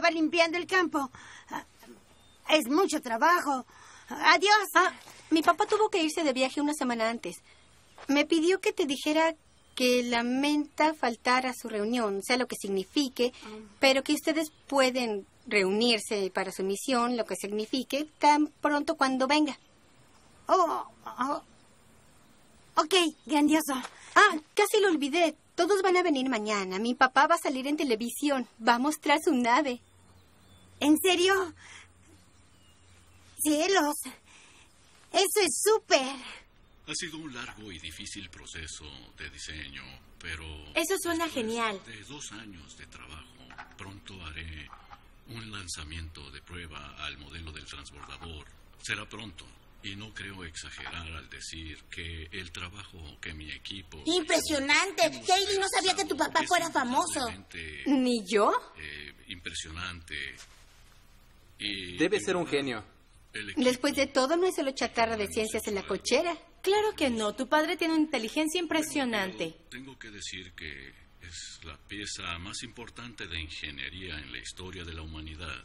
estaba limpiando el campo. Es mucho trabajo. Adiós. Ah, mi papá tuvo que irse de viaje una semana antes. Me pidió que te dijera que lamenta faltar a su reunión, sea lo que signifique, pero que ustedes pueden reunirse para su misión, lo que signifique, tan pronto cuando venga. Oh, oh. Ok, grandioso. Ah, casi lo olvidé. Todos van a venir mañana. Mi papá va a salir en televisión. Va a mostrar su nave. ¿En serio? Cielos. Eso es súper. Ha sido un largo y difícil proceso de diseño, pero... Eso suena después genial. De dos años de trabajo, pronto haré un lanzamiento de prueba al modelo del transbordador. Será pronto. Y no creo exagerar al decir que el trabajo que mi equipo... Impresionante. Hailey no sabía que tu papá fuera famoso. ¿Ni yo? eh, impresionante. Y Debe ser un genio. Después de todo, no es solo chatarra de ciencias en la cochera. Claro que no. Tu padre tiene una inteligencia impresionante. Tengo que decir que es la pieza más importante de ingeniería en la historia de la humanidad.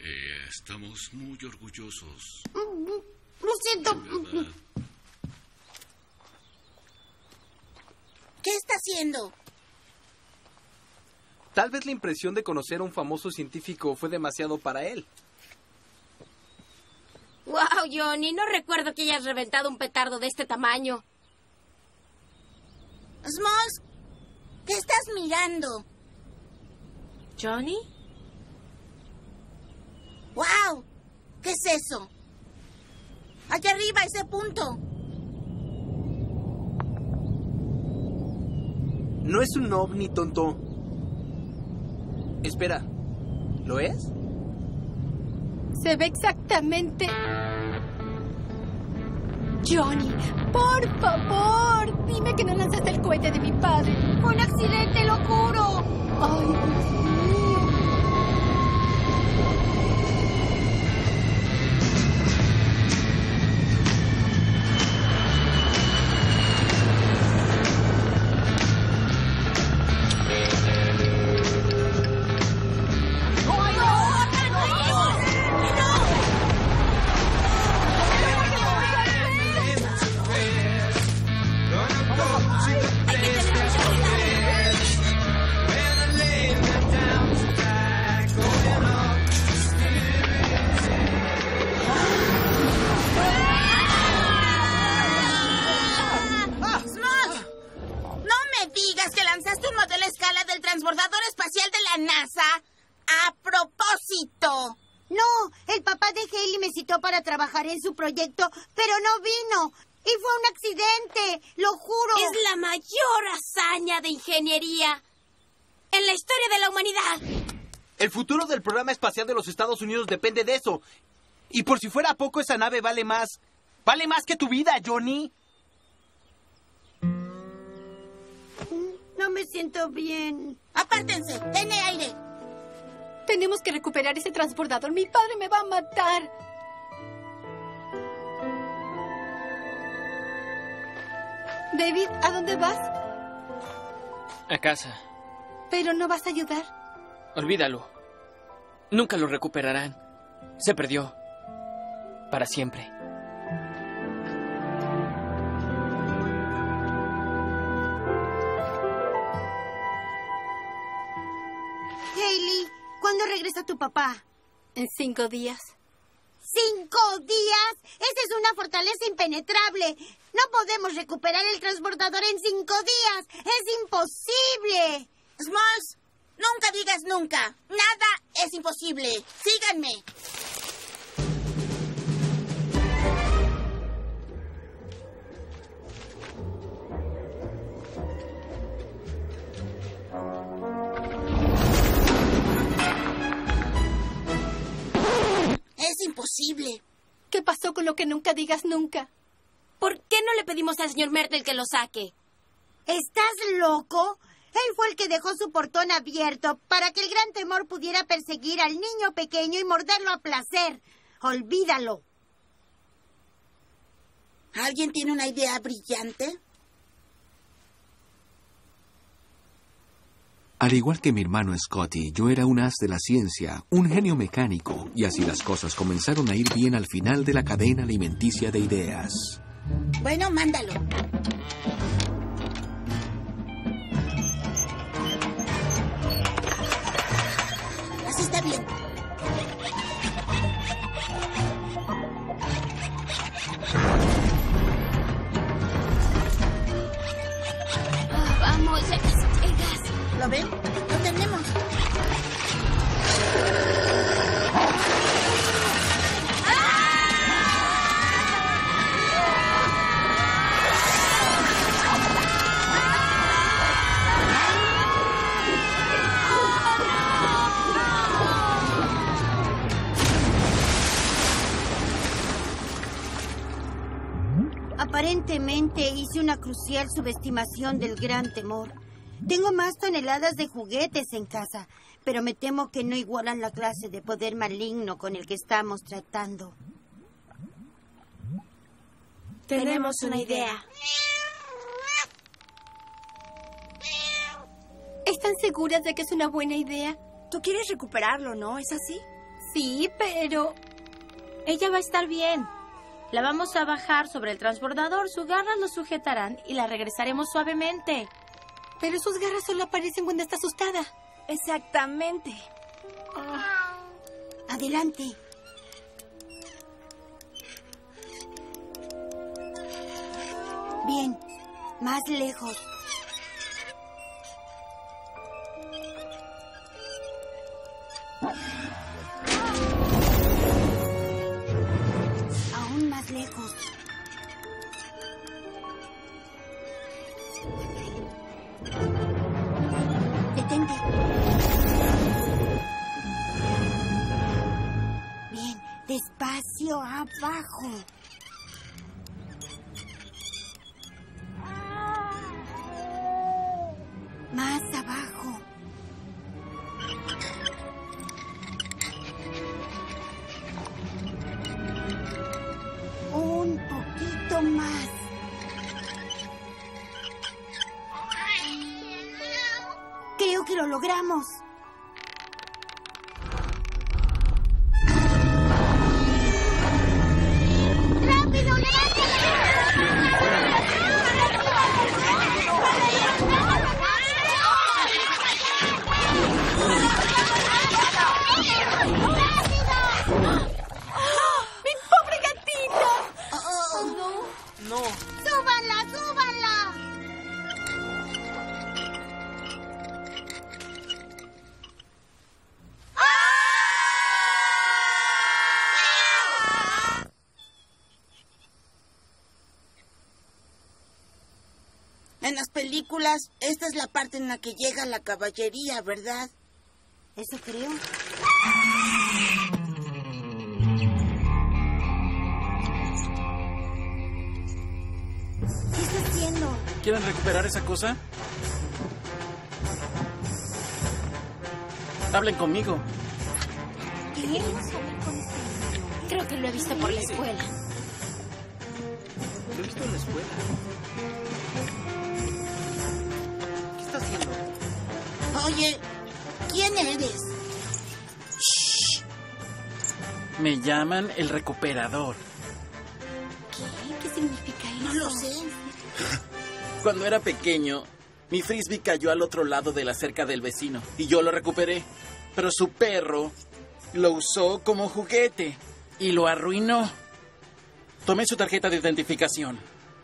Eh, estamos muy orgullosos, Lo siento. ¿Qué está haciendo? Tal vez la impresión de conocer a un famoso científico fue demasiado para él. Wow, Johnny, no recuerdo que hayas reventado un petardo de este tamaño. Smalls, ¿qué estás mirando? ¿Johnny? ¡Wow! ¿Qué es eso? Allá arriba, ese punto. No es un ovni, tonto. Espera, ¿lo es? Se ve exactamente. Johnny, por favor, dime que no lanzaste el cohete de mi padre. Un accidente, lo juro. Ay, Estados Unidos depende de eso. Y por si fuera poco, esa nave vale más. Vale más que tu vida, Johnny. No me siento bien. Apártense, denle aire. Tenemos que recuperar ese transbordador. Mi padre me va a matar. David, ¿a dónde vas? A casa. Pero no vas a ayudar. Olvídalo. Nunca lo recuperarán. Se perdió. Para siempre. Haley, ¿cuándo regresa tu papá? En cinco días. ¡Cinco días! Esa es una fortaleza impenetrable. No podemos recuperar el transbordador en cinco días. Es imposible. Smalls, nunca digas nunca. Nada es imposible. Síganme. Es imposible. ¿Qué pasó con lo que nunca digas nunca? ¿Por qué no le pedimos al señor Mertel que lo saque? ¿Estás loco? Él fue el que dejó su portón abierto para que el gran temor pudiera perseguir al niño pequeño y morderlo a placer. Olvídalo. ¿Alguien tiene una idea brillante? Al igual que mi hermano Scotty, yo era un as de la ciencia, un genio mecánico, y así las cosas comenzaron a ir bien al final de la cadena alimenticia de ideas. Bueno, mándalo. Así está bien. Vamos, casi llegas. ¿Lo ven? Hice una crucial subestimación del gran temor. Tengo más toneladas de juguetes en casa, pero me temo que no igualan la clase de poder maligno con el que estamos tratando. Tenemos una idea. ¿Están seguras de que es una buena idea? Tú quieres recuperarlo, ¿no? ¿Es así? Sí, pero... Ella va a estar bien. La vamos a bajar sobre el transbordador, sus garras lo sujetarán y la regresaremos suavemente. Pero sus garras solo aparecen cuando está asustada. Exactamente. Adelante. Bien, más lejos. Bien, despacio abajo. Más abajo. Películas, esta es la parte en la que llega la caballería, ¿verdad? Eso creo. ¿Qué está haciendo? ¿Quieren recuperar esa cosa? Hablen conmigo. ¿Qué? Creo que lo he visto por la escuela. Lo he visto en la escuela. Oye, ¿quién eres? Me llaman el recuperador. ¿Qué? ¿Qué significa eso? No lo sé. Cuando era pequeño, mi frisbee cayó al otro lado de la cerca del vecino y yo lo recuperé. Pero su perro lo usó como juguete y lo arruinó. Tomé su tarjeta de identificación.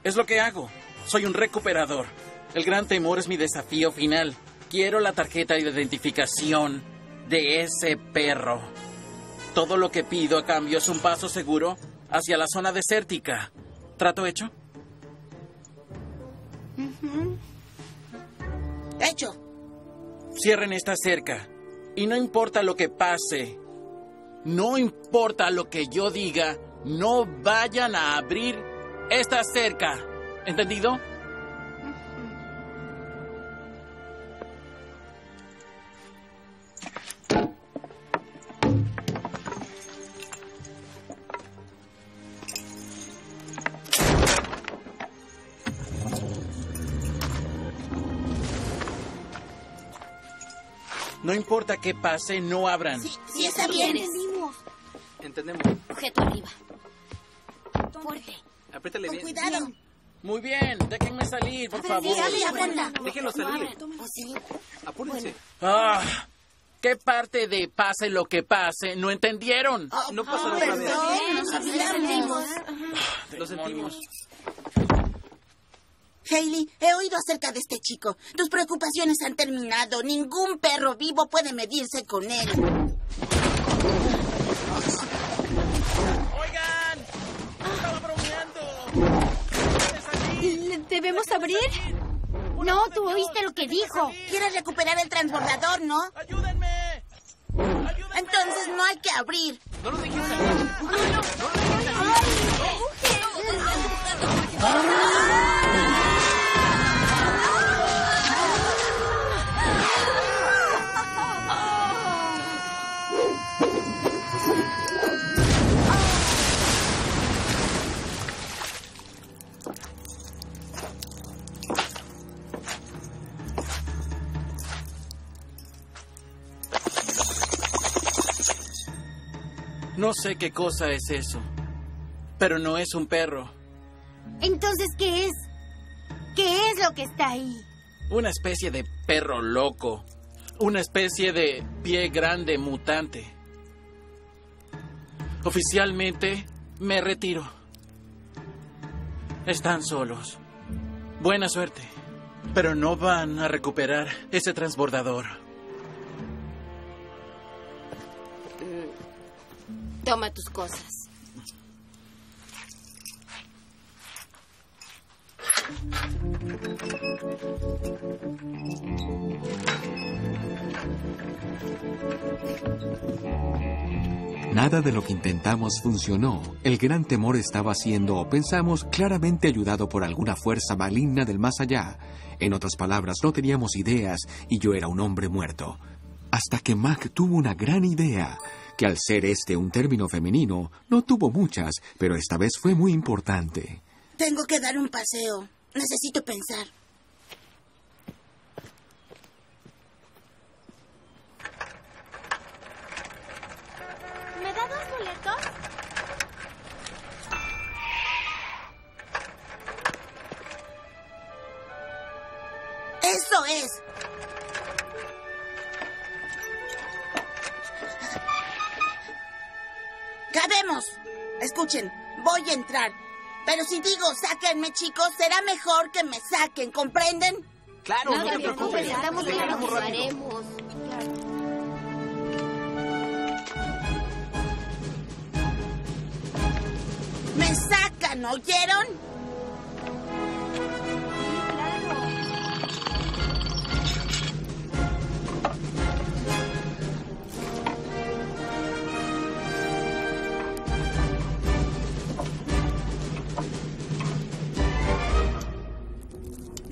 Es lo que hago. Soy un recuperador. El gran temor es mi desafío final. Quiero la tarjeta de identificación de ese perro. Todo lo que pido a cambio es un paso seguro hacia la zona desértica. ¿Trato hecho? Hecho. Cierren esta cerca. Y no importa lo que pase, no importa lo que yo diga, no vayan a abrir esta cerca. ¿Entendido? No importa qué pase, no abran. Sí, está bien. Entendemos. Objeto arriba. Fuerte. Apriétale bien. Cuidado. Muy bien, déjenme salir, por favor. Déjenlo salir. ¿Oh, sí? Apúrense. Ah, ¿Qué parte de pase lo que pase no entendieron? No otra vez. Perdón, nos olvidamos. Lo sentimos. Hailey, he oído acerca de este chico. Tus preocupaciones han terminado. Ningún perro vivo puede medirse con él. ¡Oigan! ¡Estaba bromeando! ¿Debemos abrir? No, tú oíste lo que dijo. Quieres recuperar el transbordador, ¿no? ¡Ayúdenme! Entonces no hay que abrir. No lo dejes salir. No sé qué cosa es eso, pero no es un perro. Entonces, ¿qué es? ¿Qué es lo que está ahí? Una especie de perro loco. Una especie de pie grande mutante. Oficialmente, me retiro. Están solos. Buena suerte. Pero no van a recuperar ese transbordador. Toma tus cosas. Nada de lo que intentamos funcionó. El gran temor estaba siendo, o pensamos, claramente ayudado por alguna fuerza maligna del más allá. En otras palabras, no teníamos ideas y yo era un hombre muerto. Hasta que Mac tuvo una gran idea, que al ser este un término femenino, no tuvo muchas, pero esta vez fue muy importante. Tengo que dar un paseo. Necesito pensar. ¿Me da dos boletos? Eso es. Cabemos. Escuchen, voy a entrar. Pero si digo sáquenme, chicos, será mejor que me saquen, ¿comprenden? Claro, no, te te preocupes. Estamos Lo que lo haremos. Me sacan, ¿oyeron?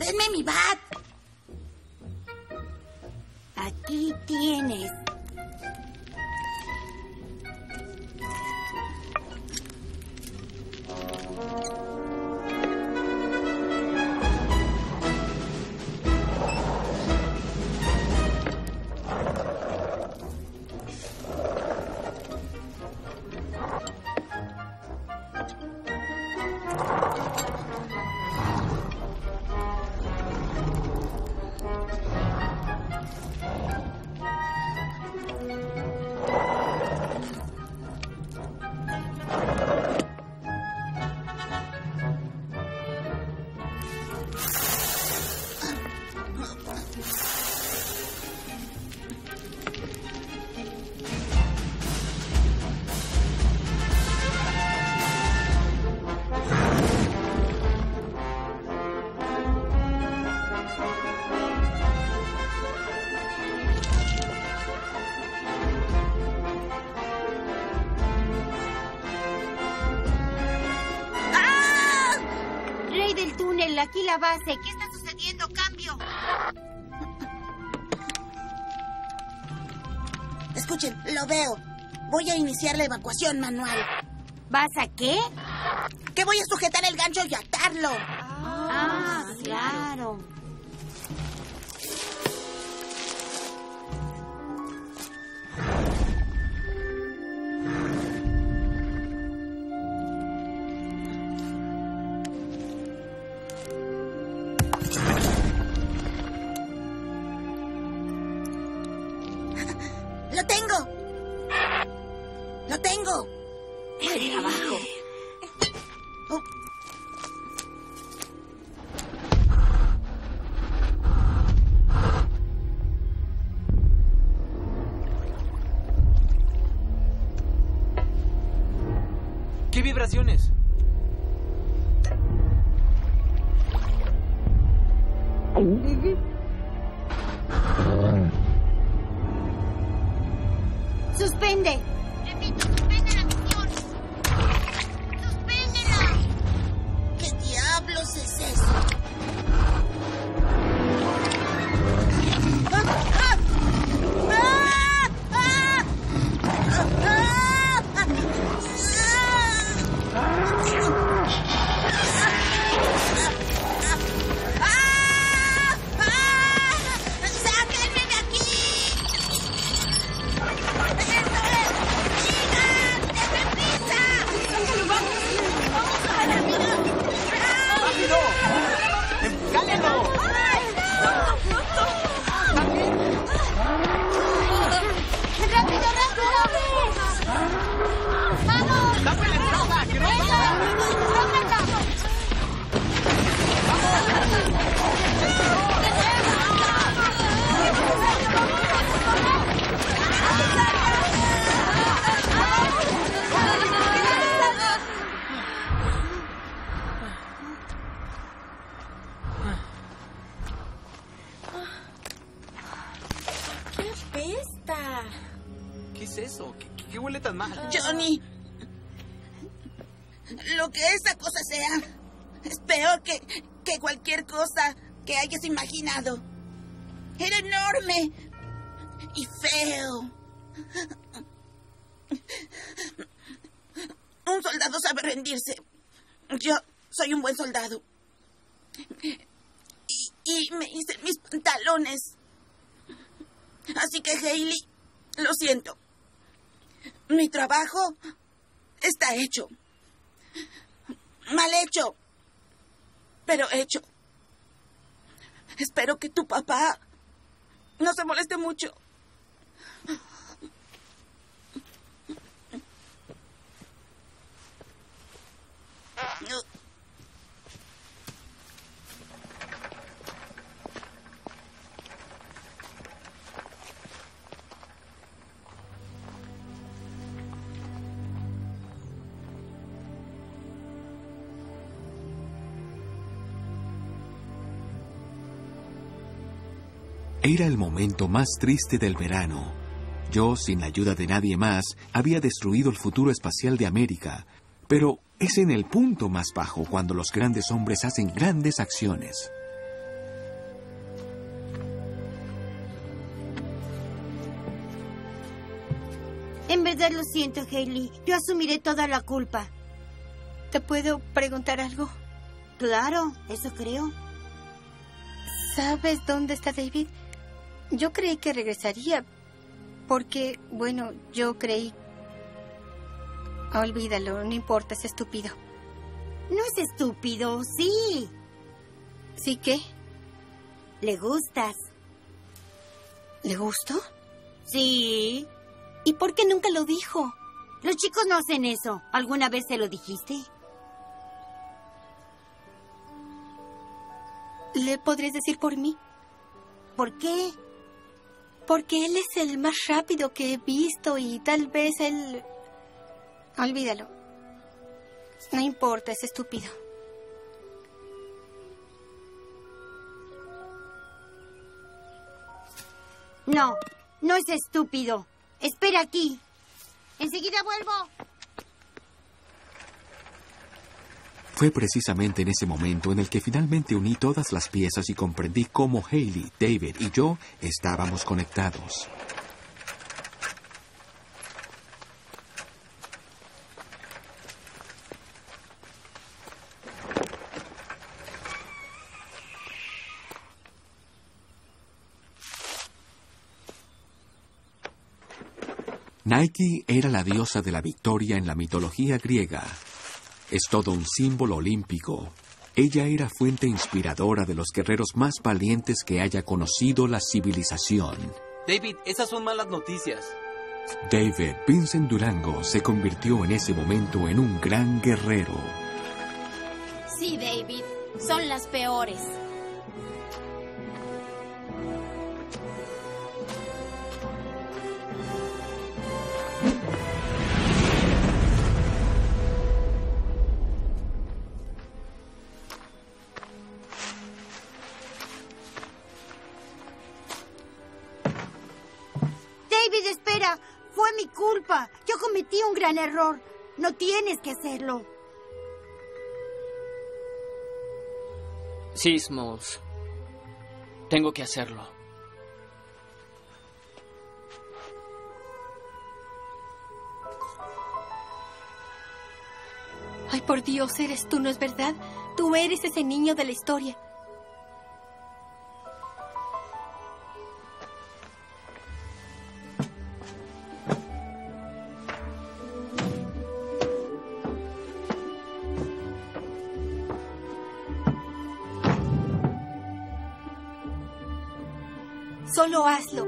Denme mi bat. Aquí tienes. Manual. ¿Vas a qué? Que voy a sujetar el gancho y atarlo. Era enorme y feo. Un soldado sabe rendirse. Yo soy un buen soldado. Y, y me hice mis pantalones. Así que, Hailey, lo siento. Mi trabajo está hecho. Mal hecho. Pero hecho. Espero que tu papá no se moleste mucho. Era el momento más triste del verano. Yo, sin la ayuda de nadie más, había destruido el futuro espacial de América. Pero es en el punto más bajo cuando los grandes hombres hacen grandes acciones. En verdad lo siento, Hailey. Yo asumiré toda la culpa. ¿Te puedo preguntar algo? Claro, eso creo. ¿Sabes dónde está David? Yo creí que regresaría. Porque, bueno, yo creí... Olvídalo, no importa, es estúpido. No es estúpido, sí. ¿Sí qué? Le gustas. ¿Le gustó? Sí. ¿Y por qué nunca lo dijo? Los chicos no hacen eso. ¿Alguna vez se lo dijiste? ¿Le podrías decir por mí? ¿Por qué? Porque él es el más rápido que he visto y tal vez él... Olvídalo. No importa, es estúpido. No, no es estúpido. Espera aquí. Enseguida vuelvo. Fue precisamente en ese momento en el que finalmente uní todas las piezas y comprendí cómo Haley, David y yo estábamos conectados. Nike era la diosa de la victoria en la mitología griega. Es todo un símbolo olímpico. Ella era fuente inspiradora de los guerreros más valientes que haya conocido la civilización. David, esas son malas noticias. David Vincent Durango se convirtió en ese momento en un gran guerrero. Sí, David, son las peores. Cometí un gran error. No tienes que hacerlo. Sí, Smalls. Tengo que hacerlo. Ay, por Dios, eres tú, ¿no es verdad? Tú eres ese niño de la historia. Solo hazlo.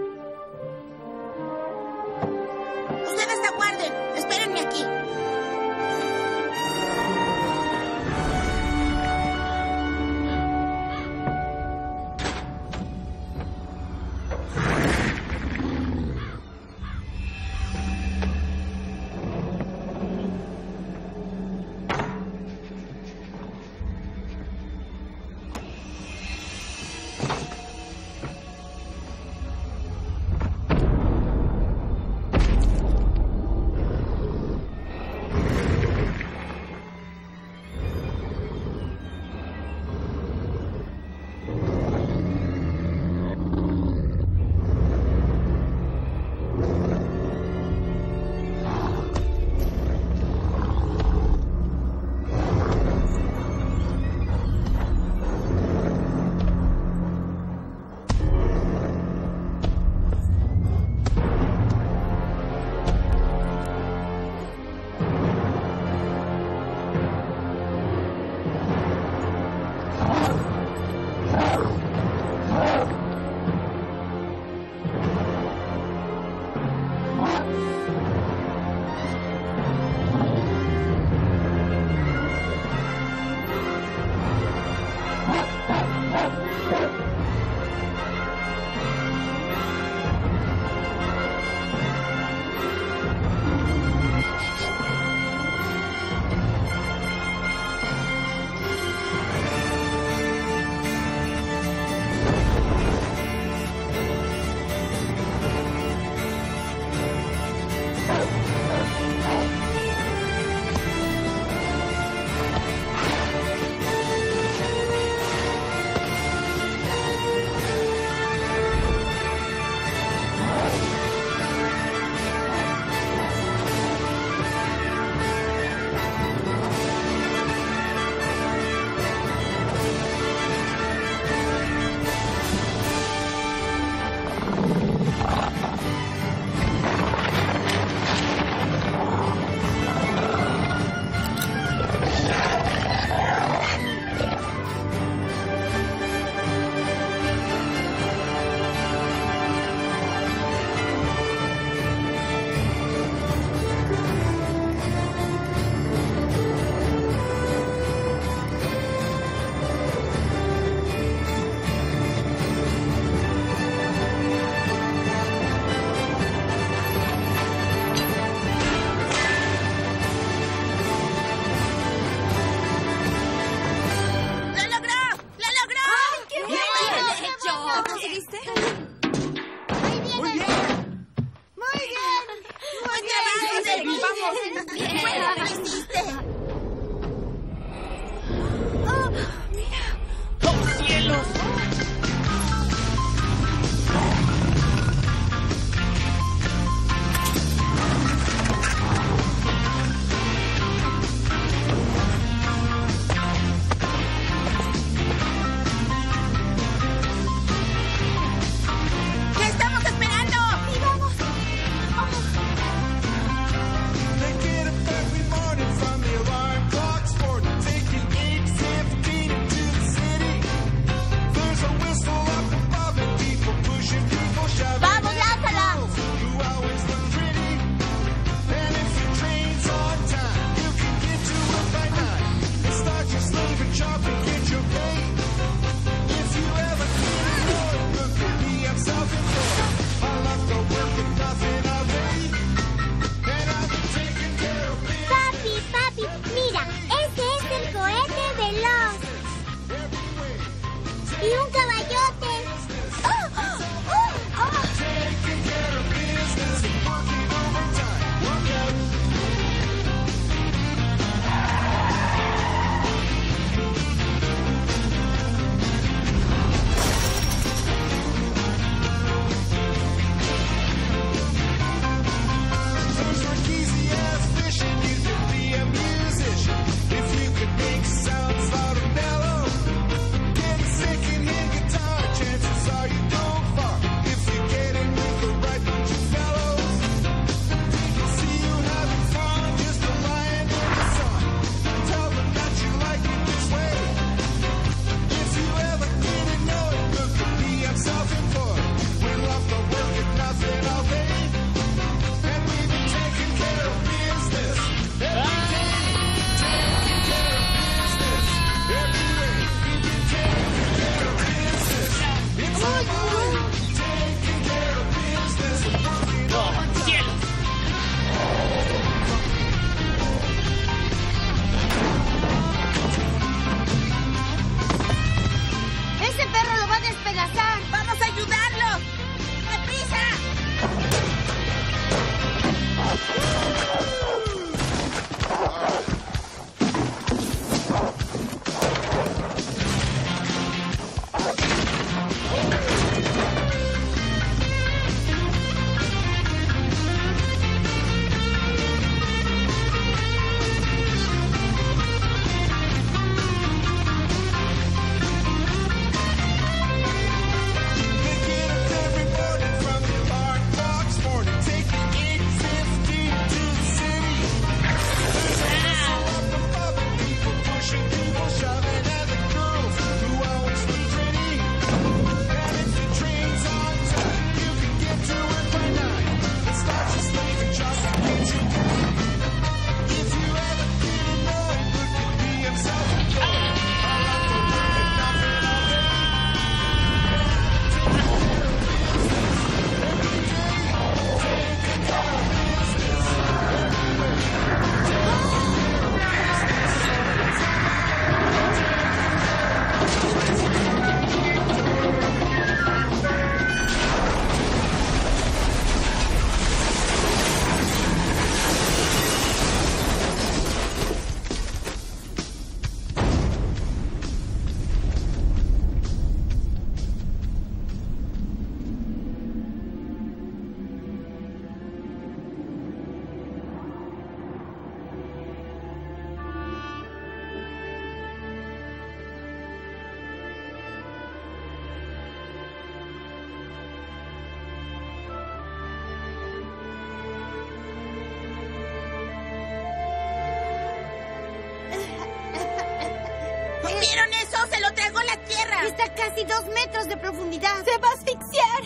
¡Se lo tragó la tierra! Está a casi dos metros de profundidad. ¡Se va a asfixiar!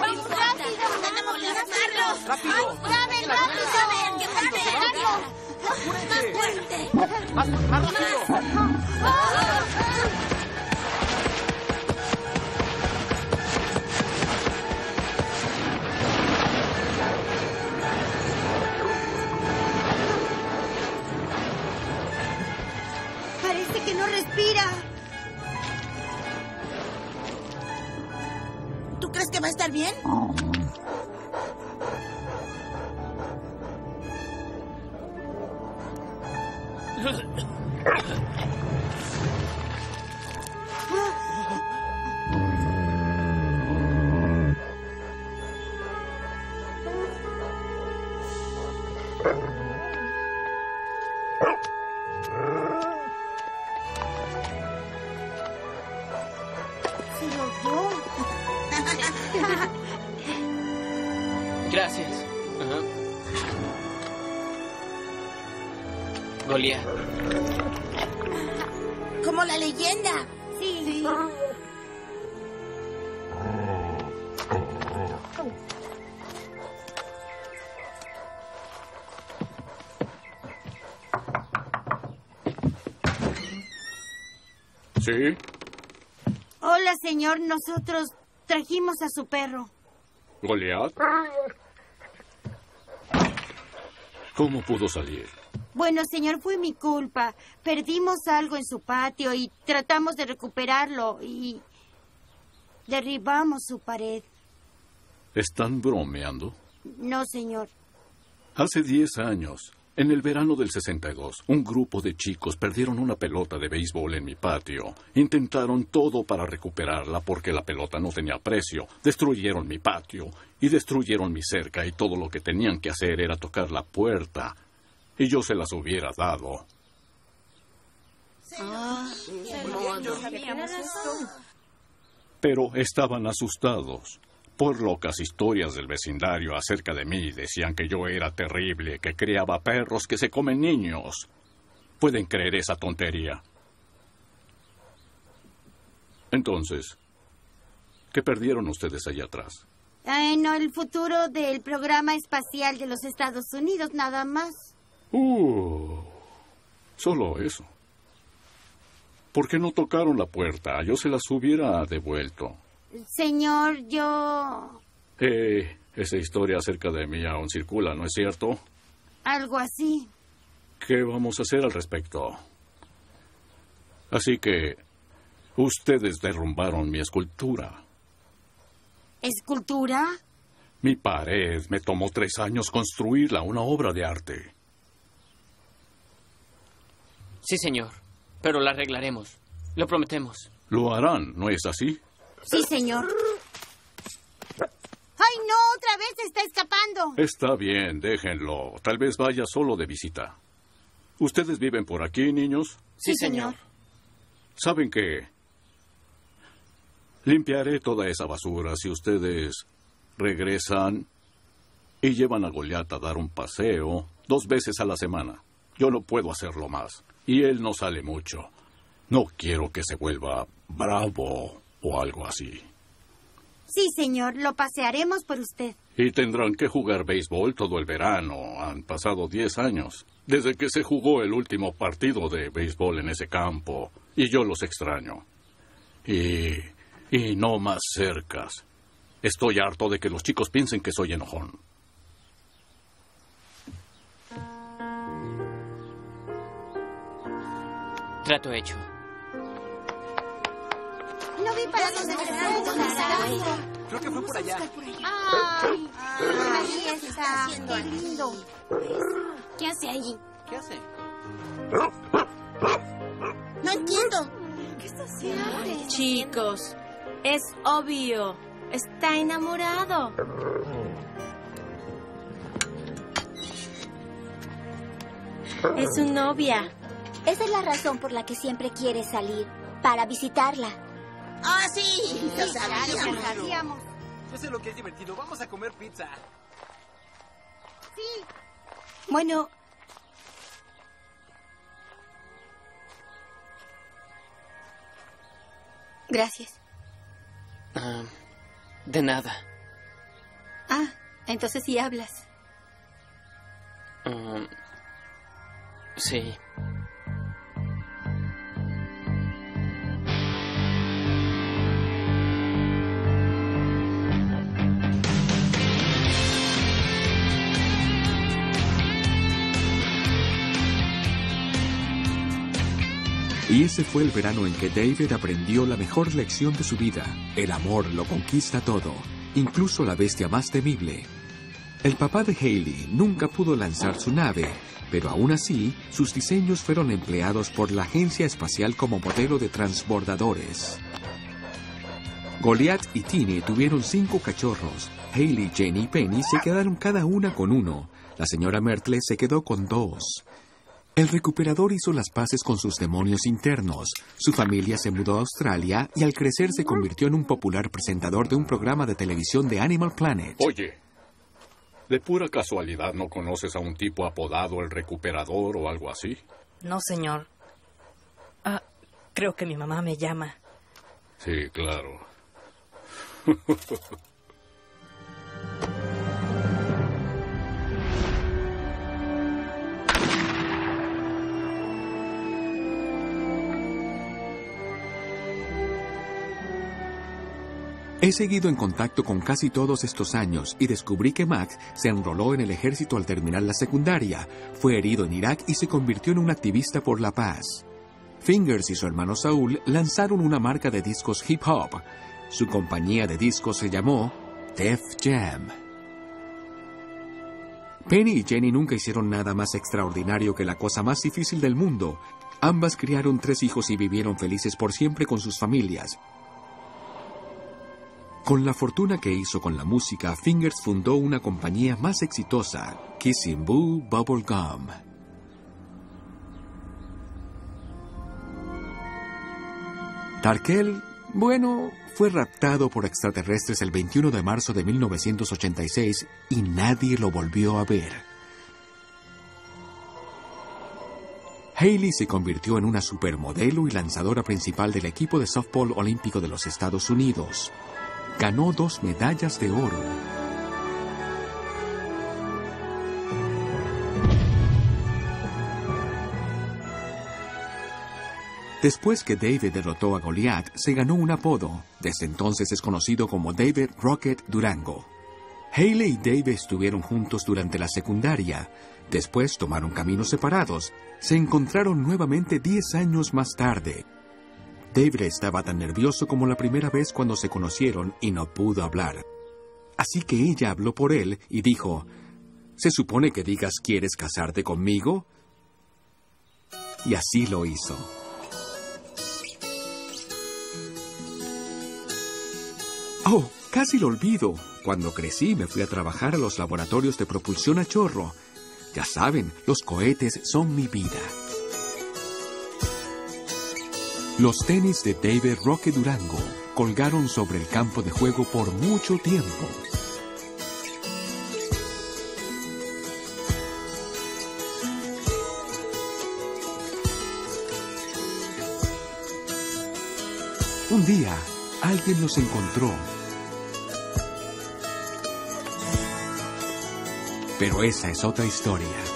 ¡Vamos rápido! ¡Tenemos que sacarlos! ¡Rápido! ¡Raven, rápido! ¡Más fuerte! ¡Más, más rápido! Respira. ¿Tú crees que va a estar bien? ¿Sí? Hola, señor. Nosotros trajimos a su perro. ¿Goliat? ¿Cómo pudo salir? Bueno, señor, fue mi culpa. Perdimos algo en su patio y tratamos de recuperarlo y derribamos su pared. ¿Están bromeando? No, señor. Hace 10 años, en el verano del 62, un grupo de chicos perdieron una pelota de béisbol en mi patio. Intentaron todo para recuperarla porque la pelota no tenía precio. Destruyeron mi patio y destruyeron mi cerca y todo lo que tenían que hacer era tocar la puerta. Y yo se las hubiera dado. Pero estaban asustados. Por locas historias del vecindario acerca de mí decían que yo era terrible, que criaba perros que se comen niños. ¿Pueden creer esa tontería? Entonces, ¿qué perdieron ustedes allá atrás? Ay, no, el futuro del programa espacial de los Estados Unidos, nada más. Uh, solo eso. ¿Por qué no tocaron la puerta? Yo se las hubiera devuelto. Señor, yo... Eh, esa historia acerca de mí aún circula, ¿no es cierto? algo así. ¿Qué vamos a hacer al respecto? Así que ustedes derrumbaron mi escultura. ¿Escultura? Mi pared me tomó tres años construirla, una obra de arte. Sí, señor. Pero la arreglaremos. Lo prometemos. Lo harán, ¿no es así? Sí, señor. ¡Ay, no! ¡Otra vez se está escapando! Está bien, déjenlo. Tal vez vaya solo de visita. ¿Ustedes viven por aquí, niños? Sí, señor. ¿Saben qué? Limpiaré toda esa basura si ustedes regresan y llevan a Goliat a dar un paseo dos veces a la semana. Yo no puedo hacerlo más. Y él no sale mucho. No quiero que se vuelva bravo o algo así. Sí, señor, lo pasearemos por usted. Y tendrán que jugar béisbol todo el verano. Han pasado diez años. Desde que se jugó el último partido de béisbol en ese campo. Y yo los extraño. Y... y no más cercas. Estoy harto de que los chicos piensen que soy enojón. Trato hecho. No vi para dónde se Creo que fue por allá. ¡Ay! Ahí está. ¡Qué lindo! ¿Qué hace allí? ¿Qué hace? No entiendo. Chicos, es obvio. Está enamorado. Es su novia. Esa es la razón por la que siempre quiere salir, para visitarla. ¡Ah, sí! Lo sabíamos. Sabíamos. Yo sé lo que es divertido. Vamos a comer pizza. Bueno, Gracias. Ah, de nada. Ah, entonces sí hablas. Ah, sí. Y ese fue el verano en que David aprendió la mejor lección de su vida. El amor lo conquista todo, incluso la bestia más temible. El papá de Haley nunca pudo lanzar su nave, pero aún así, sus diseños fueron empleados por la agencia espacial como modelo de transbordadores. Goliath y Tini tuvieron cinco cachorros. Haley, Jenny y Penny se quedaron cada una con uno. La señora Mertle se quedó con dos. El recuperador hizo las paces con sus demonios internos. Su familia se mudó a Australia y al crecer se convirtió en un popular presentador de un programa de televisión de Animal Planet. Oye, ¿de pura casualidad no conoces a un tipo apodado el recuperador o algo así? No, señor. Ah, creo que mi mamá me llama. Sí, claro. He seguido en contacto con casi todos estos años y descubrí que Max se enroló en el ejército al terminar la secundaria, fue herido en Irak y se convirtió en un activista por la paz. Fingers y su hermano Saúl lanzaron una marca de discos hip hop. Su compañía de discos se llamó Def Jam. Penny y Jenny nunca hicieron nada más extraordinario que la cosa más difícil del mundo. Ambas criaron tres hijos y vivieron felices por siempre con sus familias. Con la fortuna que hizo con la música, Fingers fundó una compañía más exitosa, Kissing Boo Bubble Gum. Tarkel, bueno, fue raptado por extraterrestres el 21 de marzo de 1986 y nadie lo volvió a ver. Haley se convirtió en una supermodelo y lanzadora principal del equipo de softball olímpico de los Estados Unidos ganó dos medallas de oro. Después que David derrotó a Goliath, se ganó un apodo. Desde entonces es conocido como David Rocket Durango. Haley y David estuvieron juntos durante la secundaria. Después tomaron caminos separados. Se encontraron nuevamente 10 años más tarde. David estaba tan nervioso como la primera vez cuando se conocieron y no pudo hablar. Así que ella habló por él y dijo, ¿Se supone que digas quieres casarte conmigo? Y así lo hizo. Oh, casi lo olvido. Cuando crecí me fui a trabajar a los laboratorios de propulsión a chorro. Ya saben, los cohetes son mi vida. Los tenis de David Roque Durango colgaron sobre el campo de juego por mucho tiempo. Un día, alguien los encontró. Pero esa es otra historia.